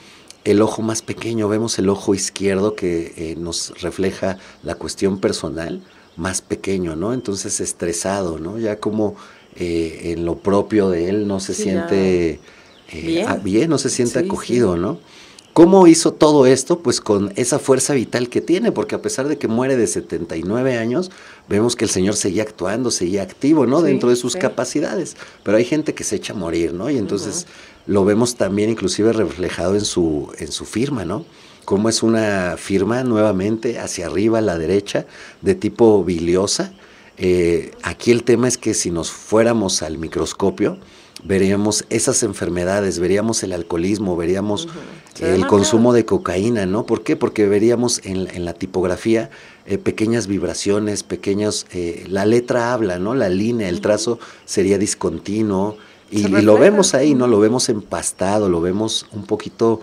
el ojo más pequeño, vemos el ojo izquierdo que eh, nos refleja la cuestión personal más pequeño, ¿no? Entonces estresado, ¿no? Ya como eh, en lo propio de él no se siente bien. no se siente acogido, ¿no? ¿Cómo hizo todo esto? Pues con esa fuerza vital que tiene, porque a pesar de que muere de 79 años, vemos que el Señor seguía actuando, seguía activo, ¿no? Dentro de sus capacidades. Pero hay gente que se echa a morir, ¿no? Y entonces lo vemos también inclusive reflejado en su, en su firma, ¿no? Como es una firma nuevamente hacia arriba a la derecha, de tipo biliosa. Eh, aquí el tema es que si nos fuéramos al microscopio, veríamos esas enfermedades, veríamos el alcoholismo, veríamos el consumo de cocaína, ¿no? ¿Por qué? Porque veríamos en, la tipografía eh, pequeñas vibraciones, pequeños, eh, la letra habla, ¿no? La línea, el trazo sería discontinuo y, lo vemos ahí, ¿no? Lo vemos empastado, lo vemos un poquito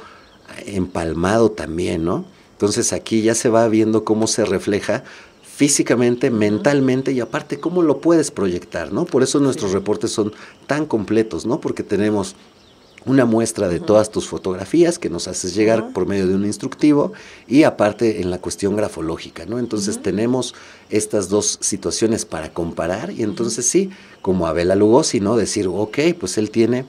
empalmado también, ¿no? Entonces aquí ya se va viendo cómo se refleja físicamente, mentalmente y aparte cómo lo puedes proyectar, ¿no? Por eso nuestros reportes son tan completos, ¿no? Porque tenemos una muestra de todas tus fotografías que nos haces llegar por medio de un instructivo y aparte en la cuestión grafológica, ¿no? Entonces tenemos estas dos situaciones para comparar y entonces sí, como Abela Lugosi, ¿no? Decir, ok, pues él tiene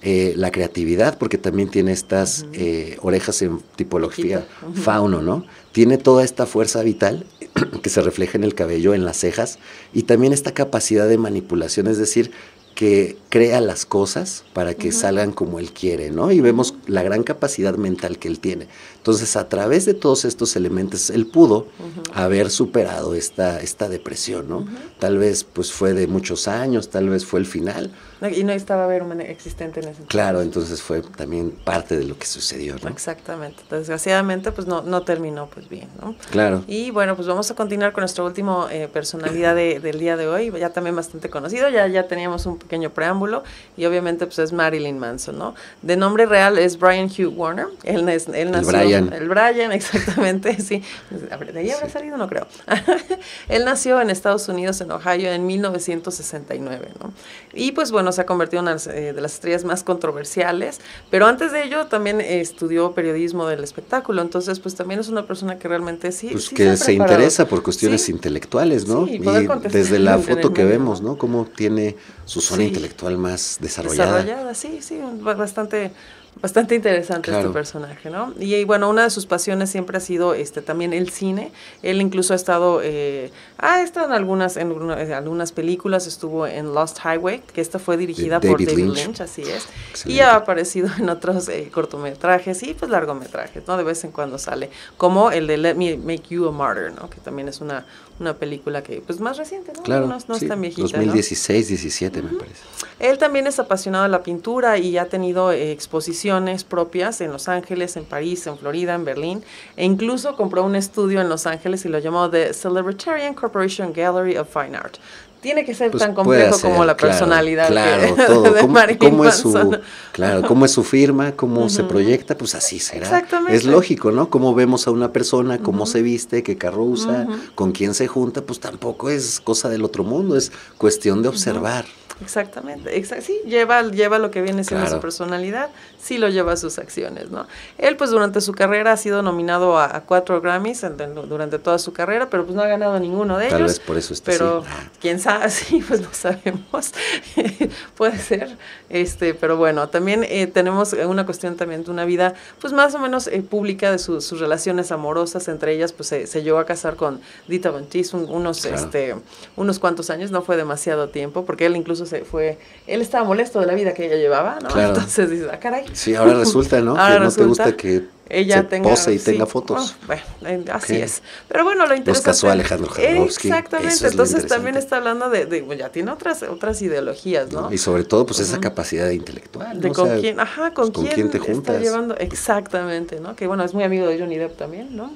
eh, la creatividad, porque también tiene estas eh, orejas en tipología fauno, ¿no? Tiene toda esta fuerza vital que se refleja en el cabello, en las cejas, y también esta capacidad de manipulación, es decir, que crea las cosas para que salgan como él quiere, ¿no? Y vemos la gran capacidad mental que él tiene. Entonces, a través de todos estos elementos, él pudo haber superado esta, esta depresión, ¿no? Tal vez pues fue de muchos años, tal vez fue el final. Y no estaba un existente en ese Claro, entonces fue también parte de lo que sucedió, ¿no? Exactamente. Desgraciadamente, pues no, no terminó pues bien, ¿no? Claro. Y bueno, pues vamos a continuar con nuestra última eh, personalidad del día de hoy, ya también bastante conocido, ya, ya teníamos un pequeño preámbulo, y obviamente pues es Marilyn Manson, ¿no? De nombre real es Brian Hugh Warner, él, él nació... El Brian, exactamente, sí. ¿De ahí habrá salido? No creo. Él nació en Estados Unidos, en Ohio, en 1969, ¿no? Y pues bueno, se ha convertido en una eh, de las estrellas más controversiales, pero antes de ello también estudió periodismo del espectáculo, entonces pues también es una persona que realmente sí... Pues que se, interesa por cuestiones intelectuales, ¿no? y desde la foto que vemos, ¿no? Cómo tiene su zona intelectual más desarrollada. Desarrollada, sí, sí, bastante Bastante interesante este personaje, ¿no? Y, bueno, una de sus pasiones siempre ha sido este también el cine. Él incluso ha estado, eh, ha estado en algunas, en, algunas películas, estuvo en Lost Highway, que esta fue dirigida por David Lynch. así es. Y ha aparecido en otros eh, cortometrajes y pues largometrajes, ¿no? De vez en cuando sale, como el de Let Me Make You a Martyr, ¿no? Que también es una, una película que, pues más reciente, ¿no? Claro, no, no es tan viejita. 2016, 17 me parece. Él también es apasionado de la pintura y ha tenido eh, exposiciones propias en Los Ángeles, en París, en Florida, en Berlín, e incluso compró un estudio en Los Ángeles y lo llamó The Celebritarian Corporation Gallery of Fine Art tiene que ser pues tan complejo como la personalidad claro, de, todo. ¿Cómo, es su, claro, cómo es su firma, cómo se proyecta, pues así será. Exactamente. Es lógico, ¿no? Cómo vemos a una persona, cómo se viste, qué carro usa, con quién se junta, pues tampoco es cosa del otro mundo, es cuestión de observar. Exactamente, sí, lleva, lleva lo que viene siendo su personalidad, sí lo lleva a sus acciones, ¿no? Él, pues, durante su carrera ha sido nominado a, cuatro Grammys durante toda su carrera, pero pues no ha ganado ninguno de ellos. Tal vez por eso está Pero, quién sabe, sí, pues no sabemos, puede ser, este, pero bueno, también eh, tenemos una cuestión también de una vida, pues, más o menos eh, pública de sus relaciones amorosas, entre ellas, pues, se, se llegó a casar con Dita Von unos, este, unos cuantos años, no fue demasiado tiempo, porque él incluso fue, él estaba molesto de la vida que ella llevaba, ¿no? Entonces dices, ah, caray. Sí, ahora resulta, ¿no? que no te gusta que ella tenga, pose y tenga fotos. Oh, bueno, así es. Pero bueno, lo interesante. Los casó Alejandro Jodorowsky. Exactamente. Entonces también está hablando de, de, ya tiene otras otras ideologías, ¿no? Y sobre todo, pues esa capacidad intelectual. De con quién, ajá, con, pues, quién, te juntas. Está llevando, exactamente, ¿no? Que bueno, es muy amigo de Johnny Depp también, ¿no?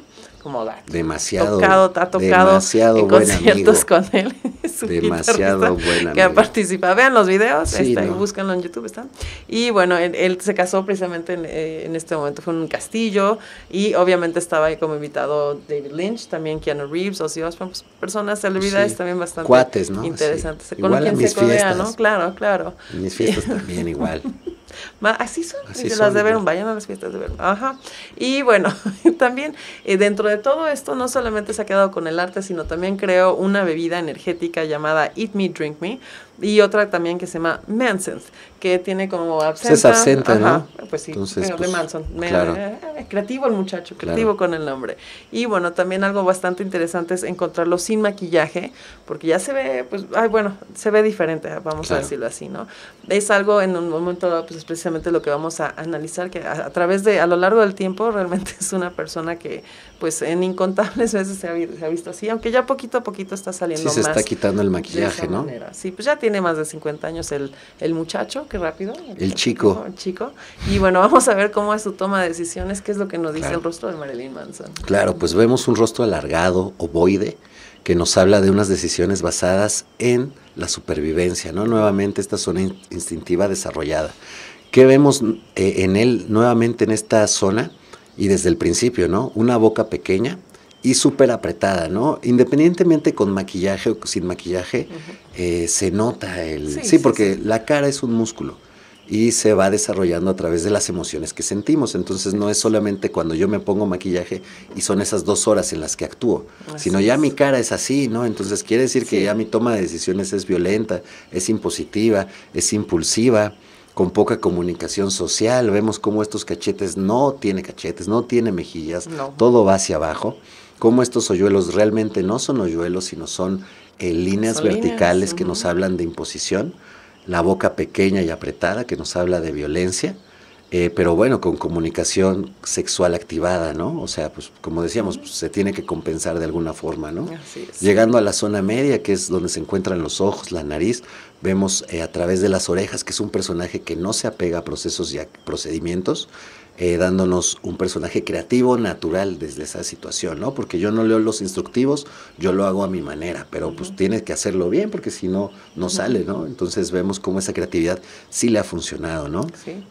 Como da, demasiado, tocado, ha tocado demasiado en conciertos con él. demasiado buena que ha participado. Vean los videos, sí, búscanlo en YouTube, están. Y bueno, él, se casó precisamente en, eh, en este momento, fue en un castillo y obviamente estaba ahí como invitado David Lynch, también Keanu Reeves, Ozzy Osbourne, pues, personas, celebridades también bastante Cuates, ¿no? interesantes. Con quien se codea, ¿no? Claro, claro. mis fiestas también igual. Así son, Así las de ver, vayan a las fiestas de ver. Ajá. Y bueno, también eh, dentro de todo esto no solamente se ha quedado con el arte, sino también creó una bebida energética llamada Eat Me, Drink Me, y otra también que se llama Manson, que tiene como absenta. Es absenta, ¿no? Pues sí, de pues, Manson. Eh, creativo el muchacho, creativo con el nombre. Y bueno, también algo bastante interesante es encontrarlo sin maquillaje, porque ya se ve, pues, ay, bueno, se ve diferente, vamos a decirlo así, ¿no? Es algo en un momento, pues es precisamente lo que vamos a analizar, que a, través de, a lo largo del tiempo, realmente es una persona que, pues, en incontables veces se ha, visto así, aunque ya poquito a poquito está saliendo sí, se está quitando el maquillaje, ¿no? Sí, pues ya tiene más de 50 años el, el muchacho, qué rápido. El, chico. El chico. Y bueno, vamos a ver cómo es su toma de decisiones, qué es lo que nos dice el rostro de Marilyn Manson. Claro, pues vemos un rostro alargado, ovoide, que nos habla de unas decisiones basadas en la supervivencia, ¿no? Nuevamente esta zona instintiva desarrollada. ¿Qué vemos eh, en él nuevamente en esta zona? Y desde el principio, ¿no? Una boca pequeña, y súper apretada, ¿no? Independientemente con maquillaje o sin maquillaje, eh, se nota el... Sí, porque la cara es un músculo y se va desarrollando a través de las emociones que sentimos. Entonces no es solamente cuando yo me pongo maquillaje y son esas dos horas en las que actúo, sino ya mi cara es así, ¿no? Entonces quiere decir que ya mi toma de decisiones es violenta, es impositiva, es impulsiva con poca comunicación social, vemos cómo estos cachetes no tiene cachetes, no tiene mejillas, todo va hacia abajo cómo estos hoyuelos realmente no son hoyuelos, sino son eh, líneas verticales que nos hablan de imposición. la boca pequeña y apretada, que nos habla de violencia, eh, pero bueno, con comunicación sexual activada, ¿no? O sea, pues como decíamos, pues, se tiene que compensar de alguna forma, ¿no? Llegando a la zona media, que es donde se encuentran los ojos, la nariz, vemos eh, a través de las orejas, que es un personaje que no se apega a procesos y a procedimientos, eh, dándonos un personaje creativo, natural desde esa situación, ¿no? Porque yo no leo los instructivos, yo lo hago a mi manera, pero pues tienes que hacerlo bien porque si no, no sale, ¿no? Entonces vemos cómo esa creatividad sí le ha funcionado, ¿no? Sí.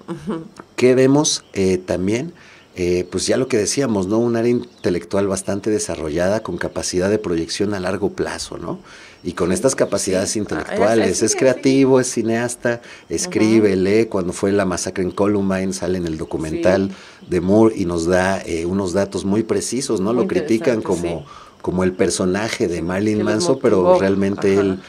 ¿Qué vemos eh, también? Eh, pues ya lo que decíamos, ¿no? Un área intelectual bastante desarrollada con capacidad de proyección a largo plazo, ¿no? Y con estas capacidades intelectuales, es, creativo, es cineasta, escribe, lee, cuando fue la masacre en Columbine, sale en el documental de Moore y nos da eh, unos datos muy precisos, ¿no? lo critican como, como el personaje de Marilyn Manson, pero realmente él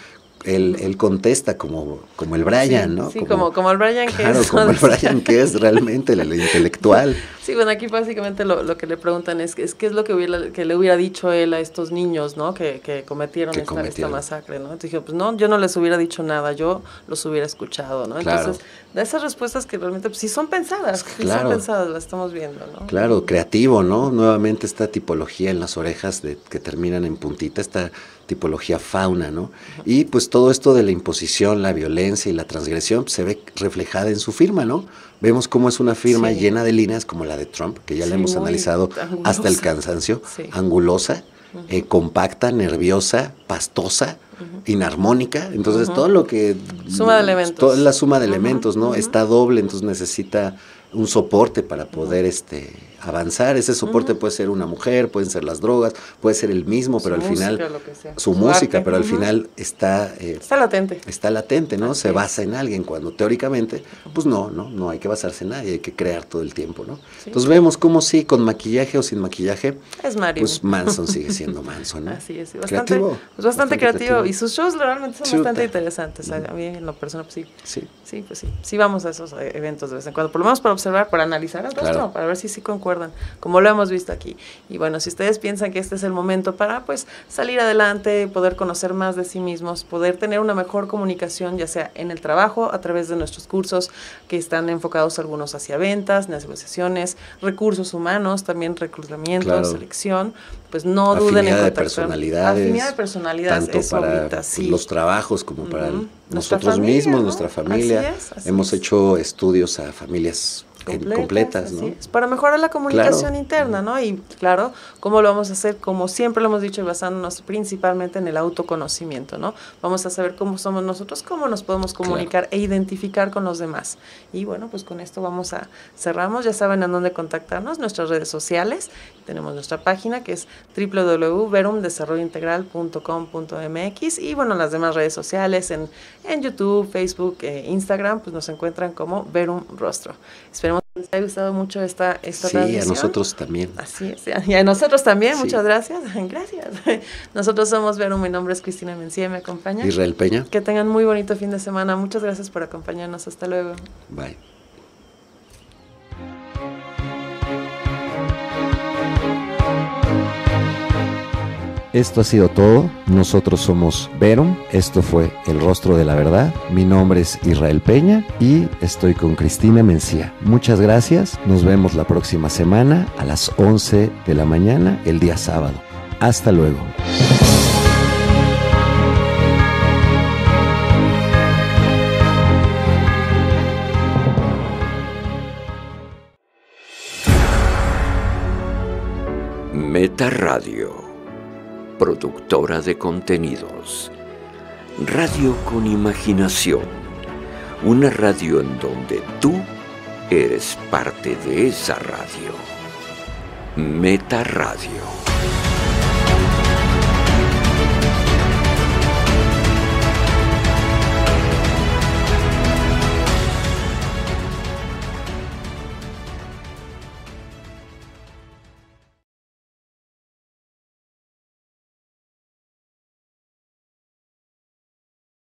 él, él, contesta como, como el Brian, ¿no? Sí, como, como, el Brian que es. como el Brian que es realmente el, intelectual. Sí, bueno, aquí básicamente lo, lo, que le preguntan es, es qué es lo que, hubiera, que le hubiera dicho él a estos niños, ¿no? Que, que cometieron, esta, esta, masacre, ¿no? Entonces dije, pues no, yo no les hubiera dicho nada, yo los hubiera escuchado, ¿no? Entonces, de esas respuestas que realmente, pues sí son pensadas, sí son pensadas, las estamos viendo, ¿no? Claro, creativo, ¿no? Nuevamente esta tipología en las orejas de, que terminan en puntita, esta tipología fauna, ¿no? Y pues todo esto de la imposición, la violencia y la transgresión pues, se ve reflejada en su firma, ¿no? Vemos cómo es una firma llena de líneas como la de Trump, que ya la hemos analizado hasta el cansancio, angulosa, eh, compacta, nerviosa, pastosa, inarmónica. Entonces todo lo que... Suma de elementos. Toda la suma de elementos, ¿no? Está doble, entonces necesita un soporte para poder este avanzar. Ese soporte puede ser una mujer, pueden ser las drogas, puede ser el mismo, pero al final su, música, pero al final está eh, está latente. Está latente, ¿no? Se basa en alguien cuando teóricamente, pues no, no, no hay que basarse en nadie, hay que crear todo el tiempo, ¿no? Entonces vemos cómo sí, con maquillaje o sin maquillaje, es Mario. pues Manson sigue siendo Manson, ¿no? Así es, bastante, creativo, bastante, creativo. y sus shows realmente son bastante interesantes. A mí en lo personal, pues sí, sí, sí, pues sí, sí vamos a esos eh, eventos de vez en cuando, por lo menos para observar, para analizar el rostro, para ver si sí concuerda como lo hemos visto aquí. Y bueno, si ustedes piensan que este es el momento para pues salir adelante, poder conocer más de sí mismos, poder tener una mejor comunicación, ya sea en el trabajo, a través de nuestros cursos que están enfocados algunos hacia ventas, negociaciones, recursos humanos, también reclutamiento, selección, pues no duden en contactar. De personalidades, afinidad de personalidades. Tanto para los trabajos como para nosotros mismos, nuestra familia. Hemos hecho estudios a familias completas, ¿no? para mejorar la comunicación interna, ¿no? Y claro, ¿cómo lo vamos a hacer? Como siempre lo hemos dicho, basándonos principalmente en el autoconocimiento, ¿no? Vamos a saber cómo somos nosotros, cómo nos podemos comunicar e identificar con los demás. Y bueno, pues con esto vamos a cerramos, ya saben a dónde contactarnos, nuestras redes sociales, tenemos nuestra página que es www.verumdesarrollointegral.com.mx y bueno, las demás redes sociales en, en YouTube, Facebook, eh, Instagram, pues nos encuentran como Verum Rostro. Esperemos les ha gustado mucho esta, esta sí, a nosotros también. Así es, y a nosotros también, muchas gracias. Gracias. Nosotros somos Vero, mi nombre es Cristina Mencía, me acompaña. Israel Peña. Que tengan muy bonito fin de semana. Muchas gracias por acompañarnos. Hasta luego. Bye. Esto ha sido todo. Nosotros somos Verum. Esto fue El Rostro de la Verdad. Mi nombre es Israel Peña y estoy con Cristina Mencía. Muchas gracias. Nos vemos la próxima semana a las 11 de la mañana, el día sábado. Hasta luego. Meta Radio productora de contenidos. Radio con imaginación. Una radio en donde tú eres parte de esa radio. Meta Radio.